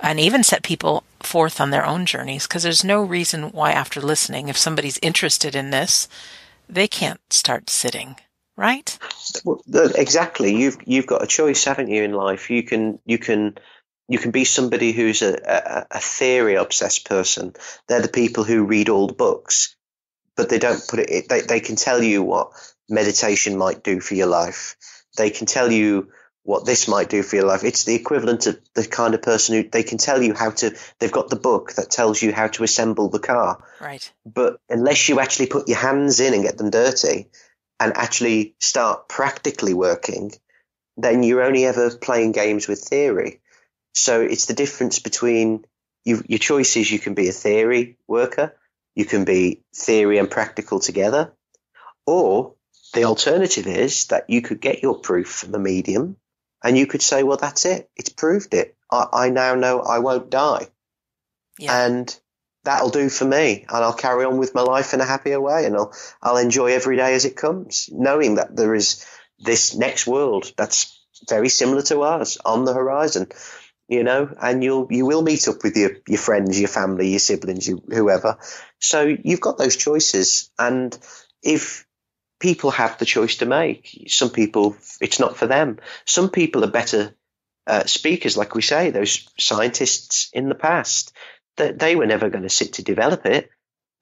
and even set people forth on their own journeys, because there's no reason why, after listening, if somebody's interested in this, they can't start sitting, right? Well, exactly. You've you've got a choice, haven't you, in life? You can you can you can be somebody who's a, a, a theory obsessed person. They're the people who read all the books but they don't put it. They they can tell you what meditation might do for your life. They can tell you what this might do for your life. It's the equivalent of the kind of person who they can tell you how to. They've got the book that tells you how to assemble the car. Right. But unless you actually put your hands in and get them dirty, and actually start practically working, then you're only ever playing games with theory. So it's the difference between you, your choices. You can be a theory worker you can be theory and practical together. Or the alternative is that you could get your proof from the medium and you could say, well, that's it. It's proved it. I, I now know I won't die. Yeah. And that'll do for me. And I'll carry on with my life in a happier way and I'll, I'll enjoy every day as it comes, knowing that there is this next world that's very similar to ours on the horizon you know, and you'll you will meet up with your your friends, your family, your siblings, you, whoever. So you've got those choices, and if people have the choice to make, some people it's not for them. Some people are better uh, speakers, like we say, those scientists in the past that they, were never going to sit to develop it,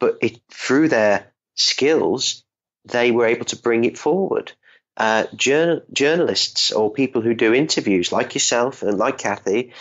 but it through their skills they were able to bring it forward uh, journal- journalists or people who do interviews like yourself and like Kathy,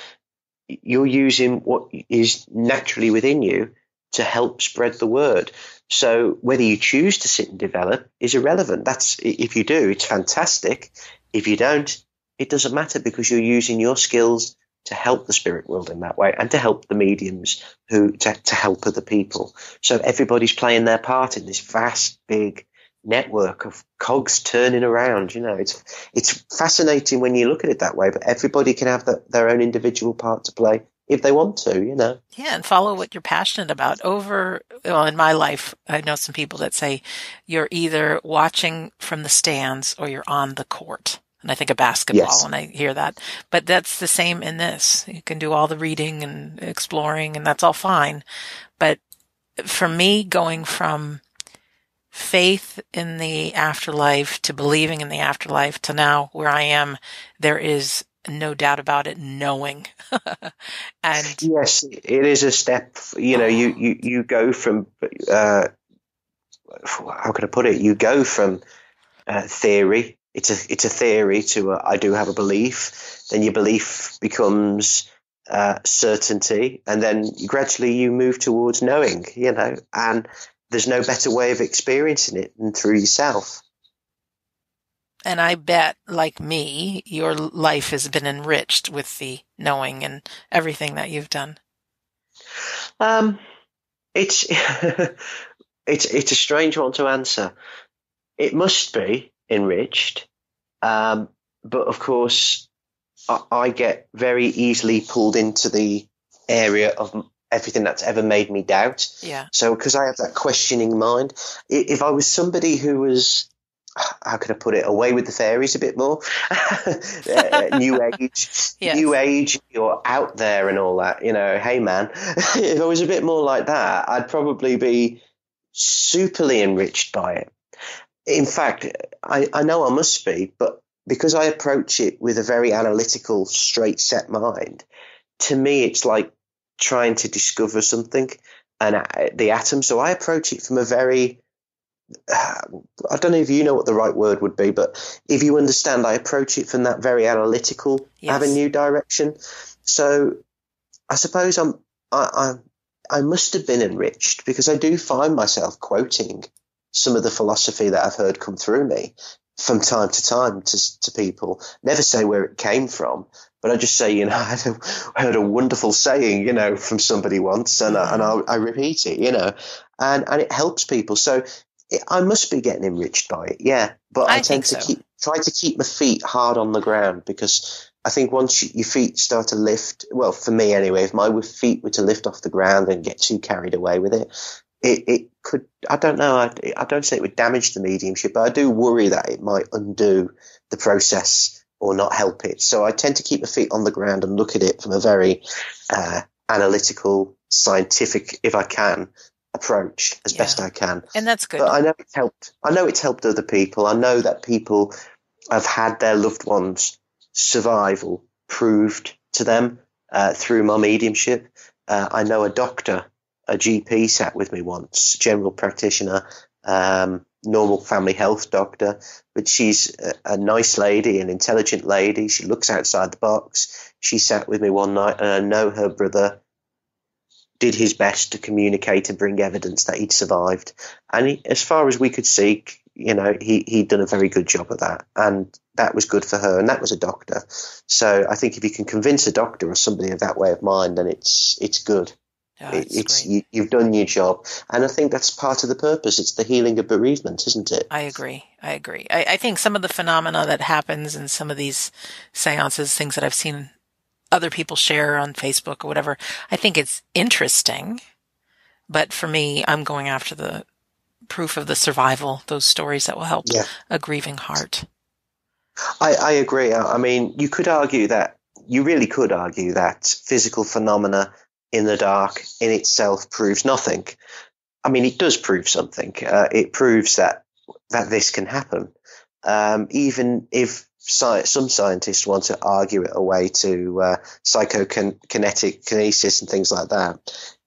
you're using what is naturally within you to help spread the word. So whether you choose to sit and develop is irrelevant. That's if you do, it's fantastic. If you don't, it doesn't matter because you're using your skills to help the spirit world in that way and to help the mediums who to, to help other people. So everybody's playing their part in this vast, big network of cogs turning around. You know, it's it's fascinating when you look at it that way. But everybody can have the, their own individual part to play if they want to, you know. Yeah, and follow what you're passionate about. Over, well, in my life, I know some people that say you're either watching from the stands or you're on the court. And I think of basketball yes. when I hear that. But that's the same in this. You can do all the reading and exploring, and that's all fine. But for me, going from faith in the afterlife to believing in the afterlife to now where I am, there is no doubt about it, knowing. and yes, it is a step. You know, you you you go from uh, how can I put it? You go from uh, theory. It's a it's a theory to a, I do have a belief. Then your belief becomes uh, certainty, and then gradually you move towards knowing. You know, and there's no better way of experiencing it than through yourself. And I bet, like me, your life has been enriched with the knowing and everything that you've done. Um, it's it's it's a strange one to answer. It must be enriched, um, but of course, I, I get very easily pulled into the area of everything that's ever made me doubt. Yeah. So because I have that questioning mind, if I was somebody who was how could I put it, away with the fairies a bit more. uh, new age, yes. new age, you're out there and all that. You know, hey man, if I was a bit more like that, I'd probably be superly enriched by it. In fact, I, I know I must be, but because I approach it with a very analytical, straight set mind, to me, it's like trying to discover something and uh, the atom. So I approach it from a very I don't know if you know what the right word would be, but if you understand, I approach it from that very analytical yes. avenue direction. So I suppose I'm I, I I must have been enriched because I do find myself quoting some of the philosophy that I've heard come through me from time to time to, to people. Never say where it came from, but I just say, you know, I heard a wonderful saying, you know, from somebody once, and I, mm. and I, I repeat it, you know, and and it helps people. So I must be getting enriched by it, yeah. But I, I tend to so. keep try to keep my feet hard on the ground because I think once you, your feet start to lift, well, for me anyway, if my feet were to lift off the ground and get too carried away with it, it, it could. I don't know. I, I don't say it would damage the mediumship, but I do worry that it might undo the process or not help it. So I tend to keep my feet on the ground and look at it from a very uh, analytical, scientific, if I can, approach as yeah. best I can. And that's good. But I know it's helped. I know it's helped other people. I know that people have had their loved ones' survival proved to them uh, through my mediumship. Uh, I know a doctor, a GP, sat with me once, general practitioner, um, normal family health doctor, but she's a, a, nice lady, an intelligent lady. She looks outside the box. She sat with me one night, and I know her brother did his best to communicate and bring evidence that he'd survived. And he, as far as we could see, you know, he, he'd done a very good job of that. And that was good for her. And that was a doctor. So I think if you can convince a doctor or somebody of that way of mind, then it's, it's good. Oh, it, it's you, have done your job, and I think that's part of the purpose. It's the healing of bereavement, isn't it? I agree. I agree. I, I think some of the phenomena that happens in some of these seances, things that I've seen other people share on Facebook or whatever. I think it's interesting, but for me, I'm going after the proof of the survival, those stories that will help yeah. a grieving heart. I, I agree. I mean, you could argue that, you really could argue that physical phenomena in the dark in itself proves nothing. I mean, it does prove something. Uh, it proves that that this can happen, um, even if sci- some scientists want to argue it away to uh, psychokinetic kinesis and things like that.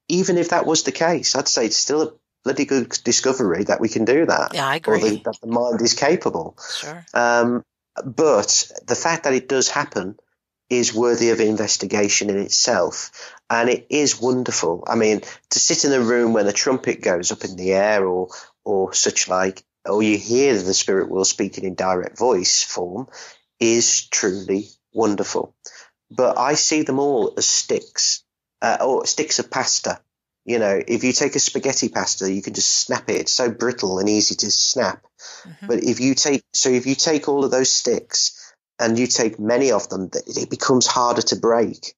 Even if that was the case, I'd say it's still a bloody good discovery that we can do that. Yeah, I agree. The, that the mind is capable. Sure. Um, but the fact that it does happen is worthy of investigation in itself. And it is wonderful. I mean, to sit in a room when the trumpet goes up in the air or, or such like, or you hear the spirit world speaking in direct voice form is truly wonderful. But I see them all as sticks, uh, or sticks of pasta. You know, if you take a spaghetti pasta, you can just snap it. It's so brittle and easy to snap. Mm-hmm. But if you take, so if you take all of those sticks and you take many of them, it becomes harder to break.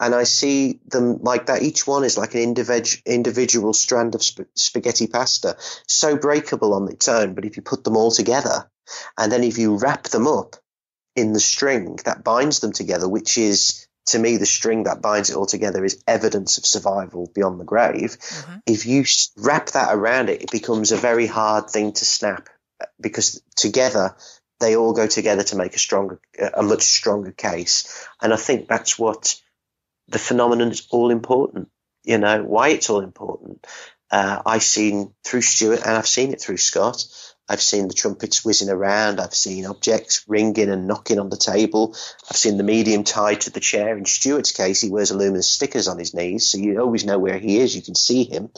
And I see them like that. Each one is like an individual individual strand of sp- spaghetti pasta, so breakable on its own. But if you put them all together, and then if you wrap them up in the string that binds them together, which is to me the string that binds it all together is evidence of survival beyond the grave. Mm-hmm. If you wrap that around it, it becomes a very hard thing to snap because together they all go together to make a stronger, a much stronger case. And I think that's what the phenomenon is all important. You know why it's all important. Uh, I've seen through Stewart, and I've seen it through Scott. I've seen the trumpets whizzing around. I've seen objects ringing and knocking on the table. I've seen the medium tied to the chair. In Stewart's case, he wears luminous stickers on his knees, so you always know where he is. You can see him.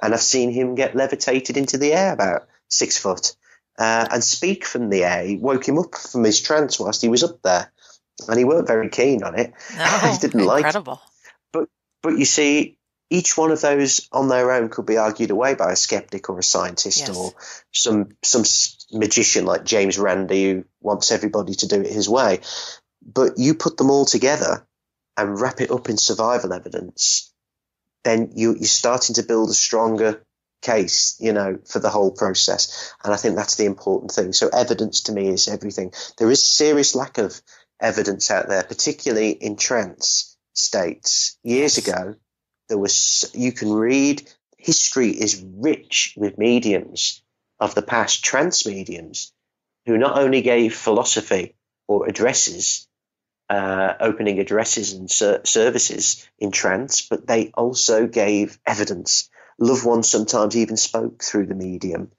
And I've seen him get levitated into the air about six foot uh, and speak from the air. He woke him up from his trance whilst he was up there, and he weren't very keen on it. He didn't incredible. like it. But but you see, each one of those on their own could be argued away by a skeptic or a scientist yes. or some some magician like James Randi who wants everybody to do it his way. But you put them all together and wrap it up in survival evidence, then you, you're starting to build a stronger case, you know, for the whole process. And I think that's the important thing. So evidence to me is everything. There is a serious lack of evidence out there, particularly in trance states. Years ago, there was, you can read, history is rich with mediums of the past, trance mediums, who not only gave philosophy or addresses, uh, opening addresses and ser- services in trance, but they also gave evidence loved ones sometimes even spoke through the medium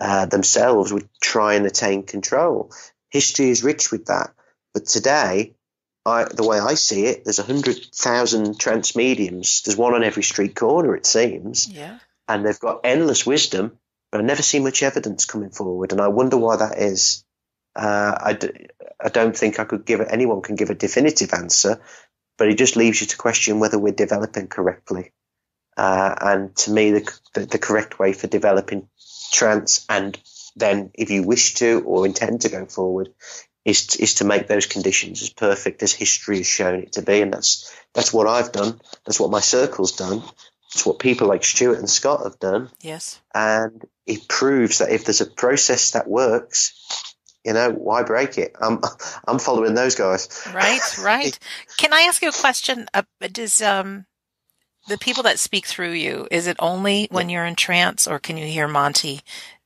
uh, themselves, would try and attain control. History is rich with that. But today, I, the way I see it, there's 100,000 trance mediums. There's one on every street corner, it seems. Yeah. And they've got endless wisdom, but I never see much evidence coming forward. And I wonder why that is. Uh, I d- I don't think I could give it, anyone can give a definitive answer, but it just leaves you to question whether we're developing correctly. Uh, and to me, the, the, the correct way for developing trance and then if you wish to or intend to go forward is to, is to make those conditions as perfect as history has shown it to be. And that's that's what I've done. That's what my circle's done. It's what people like Stewart and Scott have done. Yes. And it proves that if there's a process that works you know why break it? I'm I'm following those guys. Right right. Can I ask you a question? Uh, does um the people that speak through you, is it only when you're in trance or can you hear Monty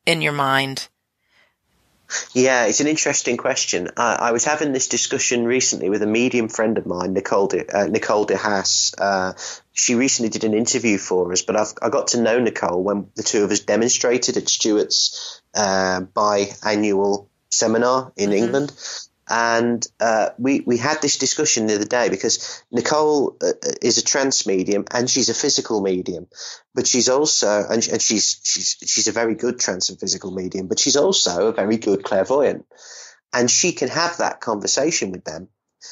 in your mind? Yeah, it's an interesting question. Uh, I was having this discussion recently with a medium friend of mine, Nicole De, uh, Nicole DeHaas. Uh, she recently did an interview for us, but I've, I got to know Nicole when the two of us demonstrated at Stewart's uh, biannual seminar in mm-hmm. England. And uh, we we had this discussion the other day because Nicole uh, is a trance medium and she's a physical medium, but she's also and, and she's she's she's a very good trance and physical medium, but she's also a very good clairvoyant, and she can have that conversation with them.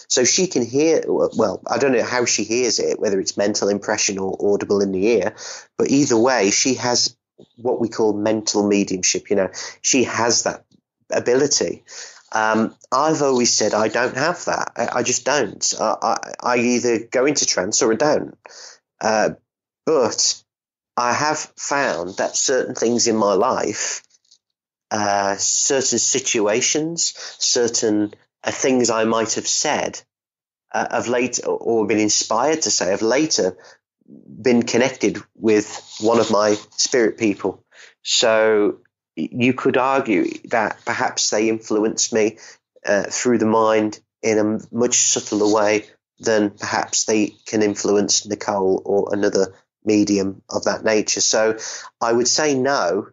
So she can hear, well, I don't know how she hears it, whether it's mental impression or audible in the ear, but either way, she has what we call mental mediumship. You know, she has that ability. Um, I've always said I don't have that. I, I just don't. I, I, I, either go into trance or I don't. Uh, but I have found that certain things in my life, uh, certain situations, certain uh, things I might have said, uh, have later or been inspired to say, have later been connected with one of my spirit people. So you could argue that perhaps they influenced me uh, through the mind in a much subtler way than perhaps they can influence Nicole or another medium of that nature. So I would say no,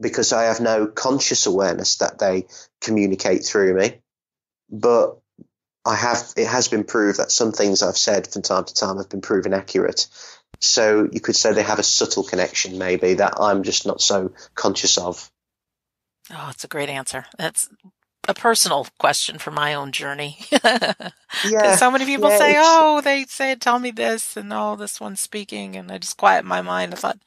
because I have no conscious awareness that they communicate through me. But I have, it has been proved that some things I've said from time to time have been proven accurate. So you could say they have a subtle connection, maybe that I'm just not so conscious of. Oh, it's a great answer. That's a personal question for my own journey. yeah. So many people yeah, say, "Oh, they say tell me this," and oh, this one's speaking, and I just quiet my mind. I thought,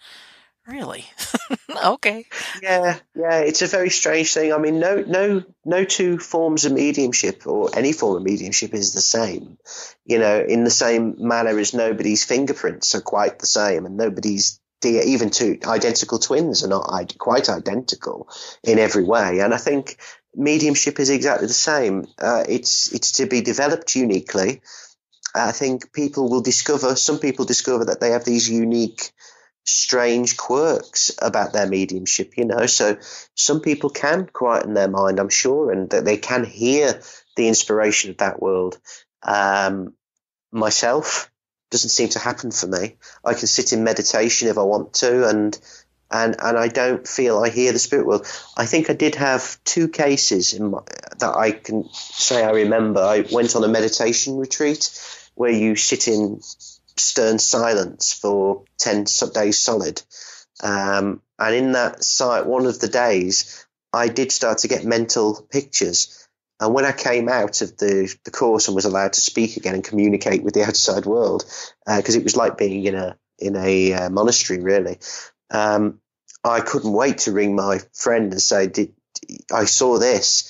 Really? okay. Yeah, yeah, it's a very strange thing. I mean, no, no, no two forms of mediumship or any form of mediumship is the same. You know, in the same manner as nobody's fingerprints are quite the same, and nobody's even two identical twins are not quite identical in every way. And I think mediumship is exactly the same. Uh, it's it's to be developed uniquely. I think people will discover. Some people discover that they have these unique strange quirks about their mediumship, you know. So some people can quieten their mind, I'm sure, and that they can hear the inspiration of that world. Um, myself doesn't seem to happen for me. I can sit in meditation if I want to, and and and I don't feel I hear the spirit world. I think I did have two cases my, that I can say I remember. I went on a meditation retreat where you sit in stern silence for 10 days solid. Um, and in that site, one of the days, I did start to get mental pictures. And when I came out of the, the course and was allowed to speak again and communicate with the outside world, because uh, it was like being in a in a uh, monastery, really, um, I couldn't wait to ring my friend and say, "Did I saw this?"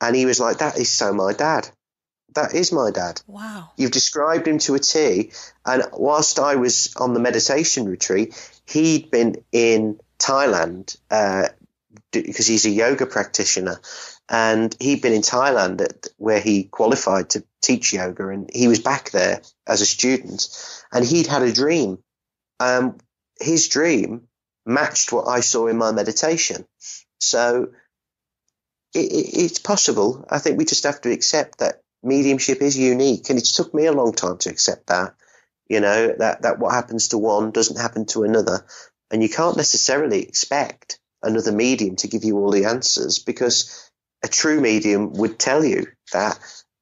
And he was like, "That is so my dad." That is my dad. Wow. You've described him to a T. And whilst I was on the meditation retreat, he'd been in Thailand uh, because he's a yoga practitioner. And he'd been in Thailand at, where he qualified to teach yoga. And he was back there as a student. And he'd had a dream. Um, his dream matched what I saw in my meditation. So it, it, it's possible. I think we just have to accept that mediumship is unique, and it took me a long time to accept that. You know that that what happens to one doesn't happen to another, and you can't necessarily expect another medium to give you all the answers because a true medium would tell you that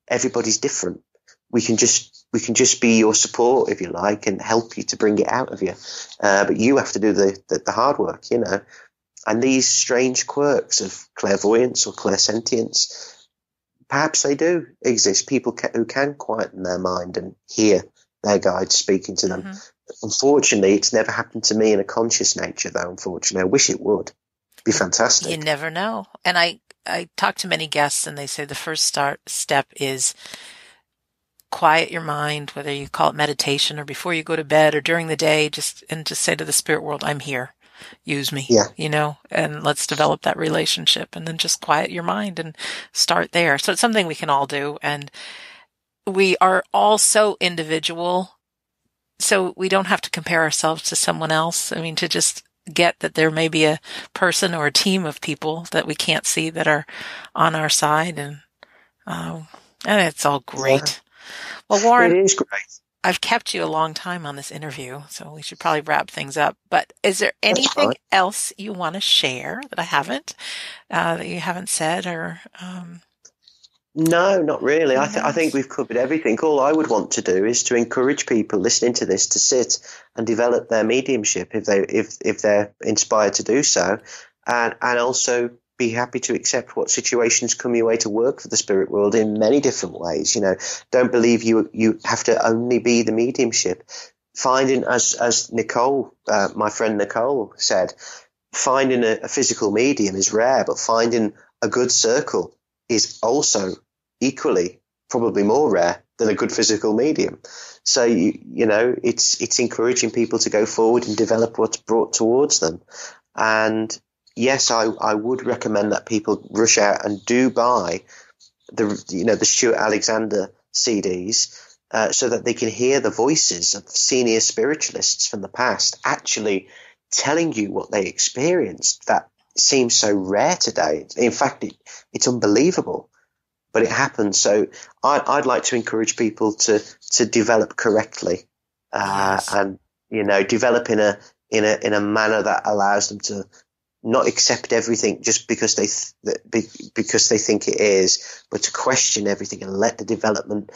everybody's different. We can just we can just be your support if you like and help you to bring it out of you, uh, but you have to do the, the the hard work. You know, and these strange quirks of clairvoyance or clairsentience perhaps they do exist. People ca- who can quieten their mind and hear their guides speaking to them. Mm-hmm. Unfortunately, it's never happened to me in a conscious nature, though. Unfortunately, I wish it would. Be fantastic. You never know. And I I talk to many guests, and they say the first start step is quiet your mind, whether you call it meditation or before you go to bed or during the day, just and just say to the spirit world, "I'm here." use me, yeah. you know, and let's develop that relationship and then just quiet your mind and start there. So it's something we can all do. And we are all so individual. So we don't have to compare ourselves to someone else. I mean, to just get that there may be a person or a team of people that we can't see that are on our side and, uh, and it's all great. Yeah. Well, Warren, it is great. I've kept you a long time on this interview, so we should probably wrap things up. But is there anything else you want to share that I haven't, uh, that you haven't said, or? Um, no, not really. I, th- I think we've covered everything. All I would want to do is to encourage people listening to this to sit and develop their mediumship if they if if they're inspired to do so, and and also be happy to accept what situations come your way to work for the spirit world in many different ways. You know, don't believe you you have to only be the mediumship. Finding, as as Nicole, uh, my friend Nicole said, finding a, a physical medium is rare, but finding a good circle is also equally, probably more rare than a good physical medium. So you, you know, it's it's encouraging people to go forward and develop what's brought towards them, and yes, I, I would recommend that people rush out and do buy the you know the Stewart Alexander CDs uh, so that they can hear the voices of senior spiritualists from the past actually telling you what they experienced. That seems so rare today. In fact, it, it's unbelievable, but it happens. So I, would like to encourage people to to develop correctly uh, yes. and you know develop in a in a in a manner that allows them to not accept everything just because they th- because they think it is, but to question everything and let the development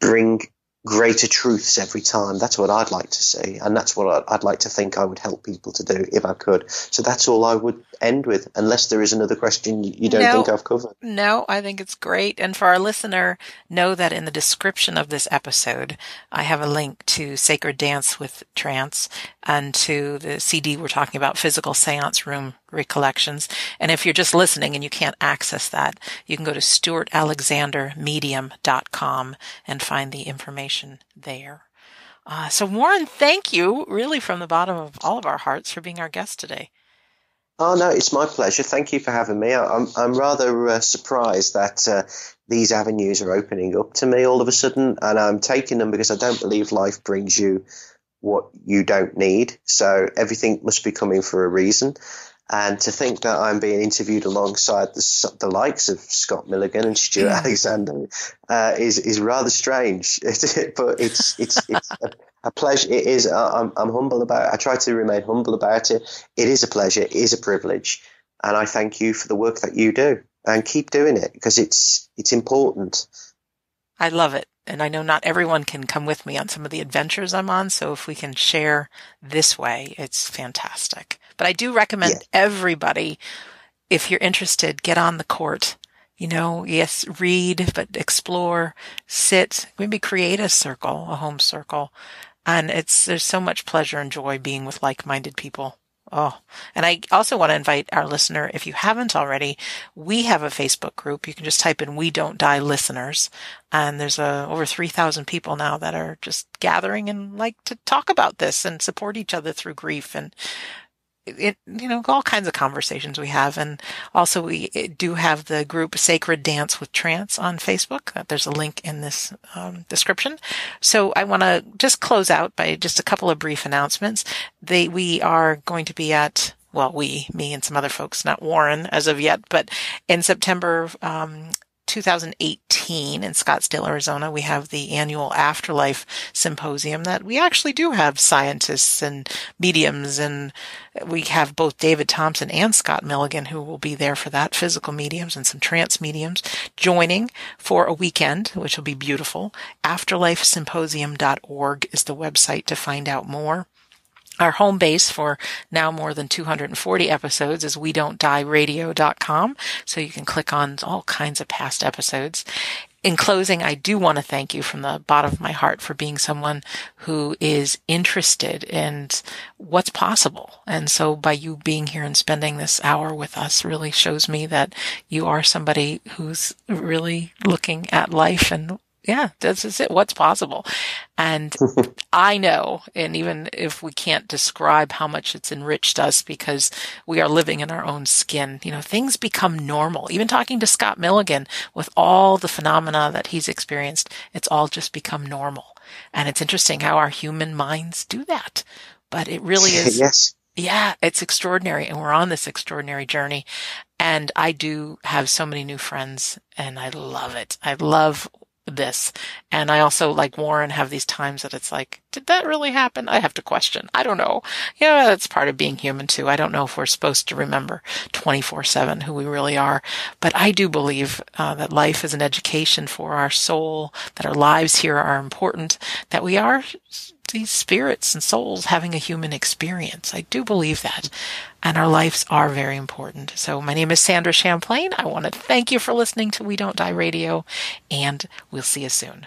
bring greater truths every time. That's what I'd like to see, and that's what I'd like to think I would help people to do if I could. So that's all I would end with, unless there is another question you don't no, think I've covered. No, I think it's great. And for our listener, know that in the description of this episode, I have a link to Sacred Dance with Trance and to the CD we're talking about, Physical Seance Room Recollections. And if you're just listening and you can't access that, you can go to stewartalexandermedium.com and find the information there. Uh, so Warren, thank you really from the bottom of all of our hearts for being our guest today. Oh no, it's my pleasure. Thank you for having me. I'm I'm rather uh, surprised that uh, these avenues are opening up to me all of a sudden, and I'm taking them because I don't believe life brings you what you don't need. So everything must be coming for a reason. And to think that I'm being interviewed alongside the, the likes of Scott Milligan and Stewart yeah. Alexander uh, is is rather strange, but it's it's it's a, a, pleasure. It is. I'm I'm humble about. It. I try to remain humble about it. It is a pleasure. It is a privilege, and I thank you for the work that you do and keep doing it because it's it's important. I love it. And I know not everyone can come with me on some of the adventures I'm on. So if we can share this way, it's fantastic. But I do recommend yeah. everybody, if you're interested, get on the court. You know, yes, read, but explore, sit, maybe create a circle, a home circle. And it's, there's so much pleasure and joy being with like-minded people. Oh, and I also want to invite our listener, if you haven't already, we have a Facebook group. You can just type in We Don't Die Listeners. And there's uh, over 3,000 people now that are just gathering and like to talk about this and support each other through grief. And it, you know, all kinds of conversations we have. And also we do have the group Sacred Dance with Trance on Facebook. Uh, there's a link in this um, description. So I want to just close out by just a couple of brief announcements. They, we are going to be at well, we, me and some other folks, not Warren as of yet, but in September, um, 2018 in Scottsdale, Arizona, we have the annual Afterlife Symposium that we actually do have scientists and mediums and we have both David Thompson and Scott Milligan who will be there for that physical mediums and some trance mediums joining for a weekend, which will be beautiful. Afterlifesymposium.org is the website to find out more. Our home base for now more than 240 episodes is we don't die radio.com. So you can click on all kinds of past episodes. In closing, I do want to thank you from the bottom of my heart for being someone who is interested in what's possible. And so by you being here and spending this hour with us really shows me that you are somebody who's really looking at life and yeah, this is it. What's possible? And I know, and even if we can't describe how much it's enriched us because we are living in our own skin, you know, things become normal. Even talking to Scott Milligan with all the phenomena that he's experienced, it's all just become normal. And it's interesting how our human minds do that. But it really is. yes. Yeah, it's extraordinary. And we're on this extraordinary journey. And I do have so many new friends and I love it. I love this. And I also, like Warren, have these times that it's like, did that really happen? I have to question. I don't know. Yeah, that's part of being human too. I don't know if we're supposed to remember 24 7 who we really are. But I do believe uh, that life is an education for our soul, that our lives here are important, that we are these spirits and souls having a human experience. I do believe that. And our lives are very important. So my name is Sandra Champlain. I want to thank you for listening to We Don't Die Radio, and we'll see you soon.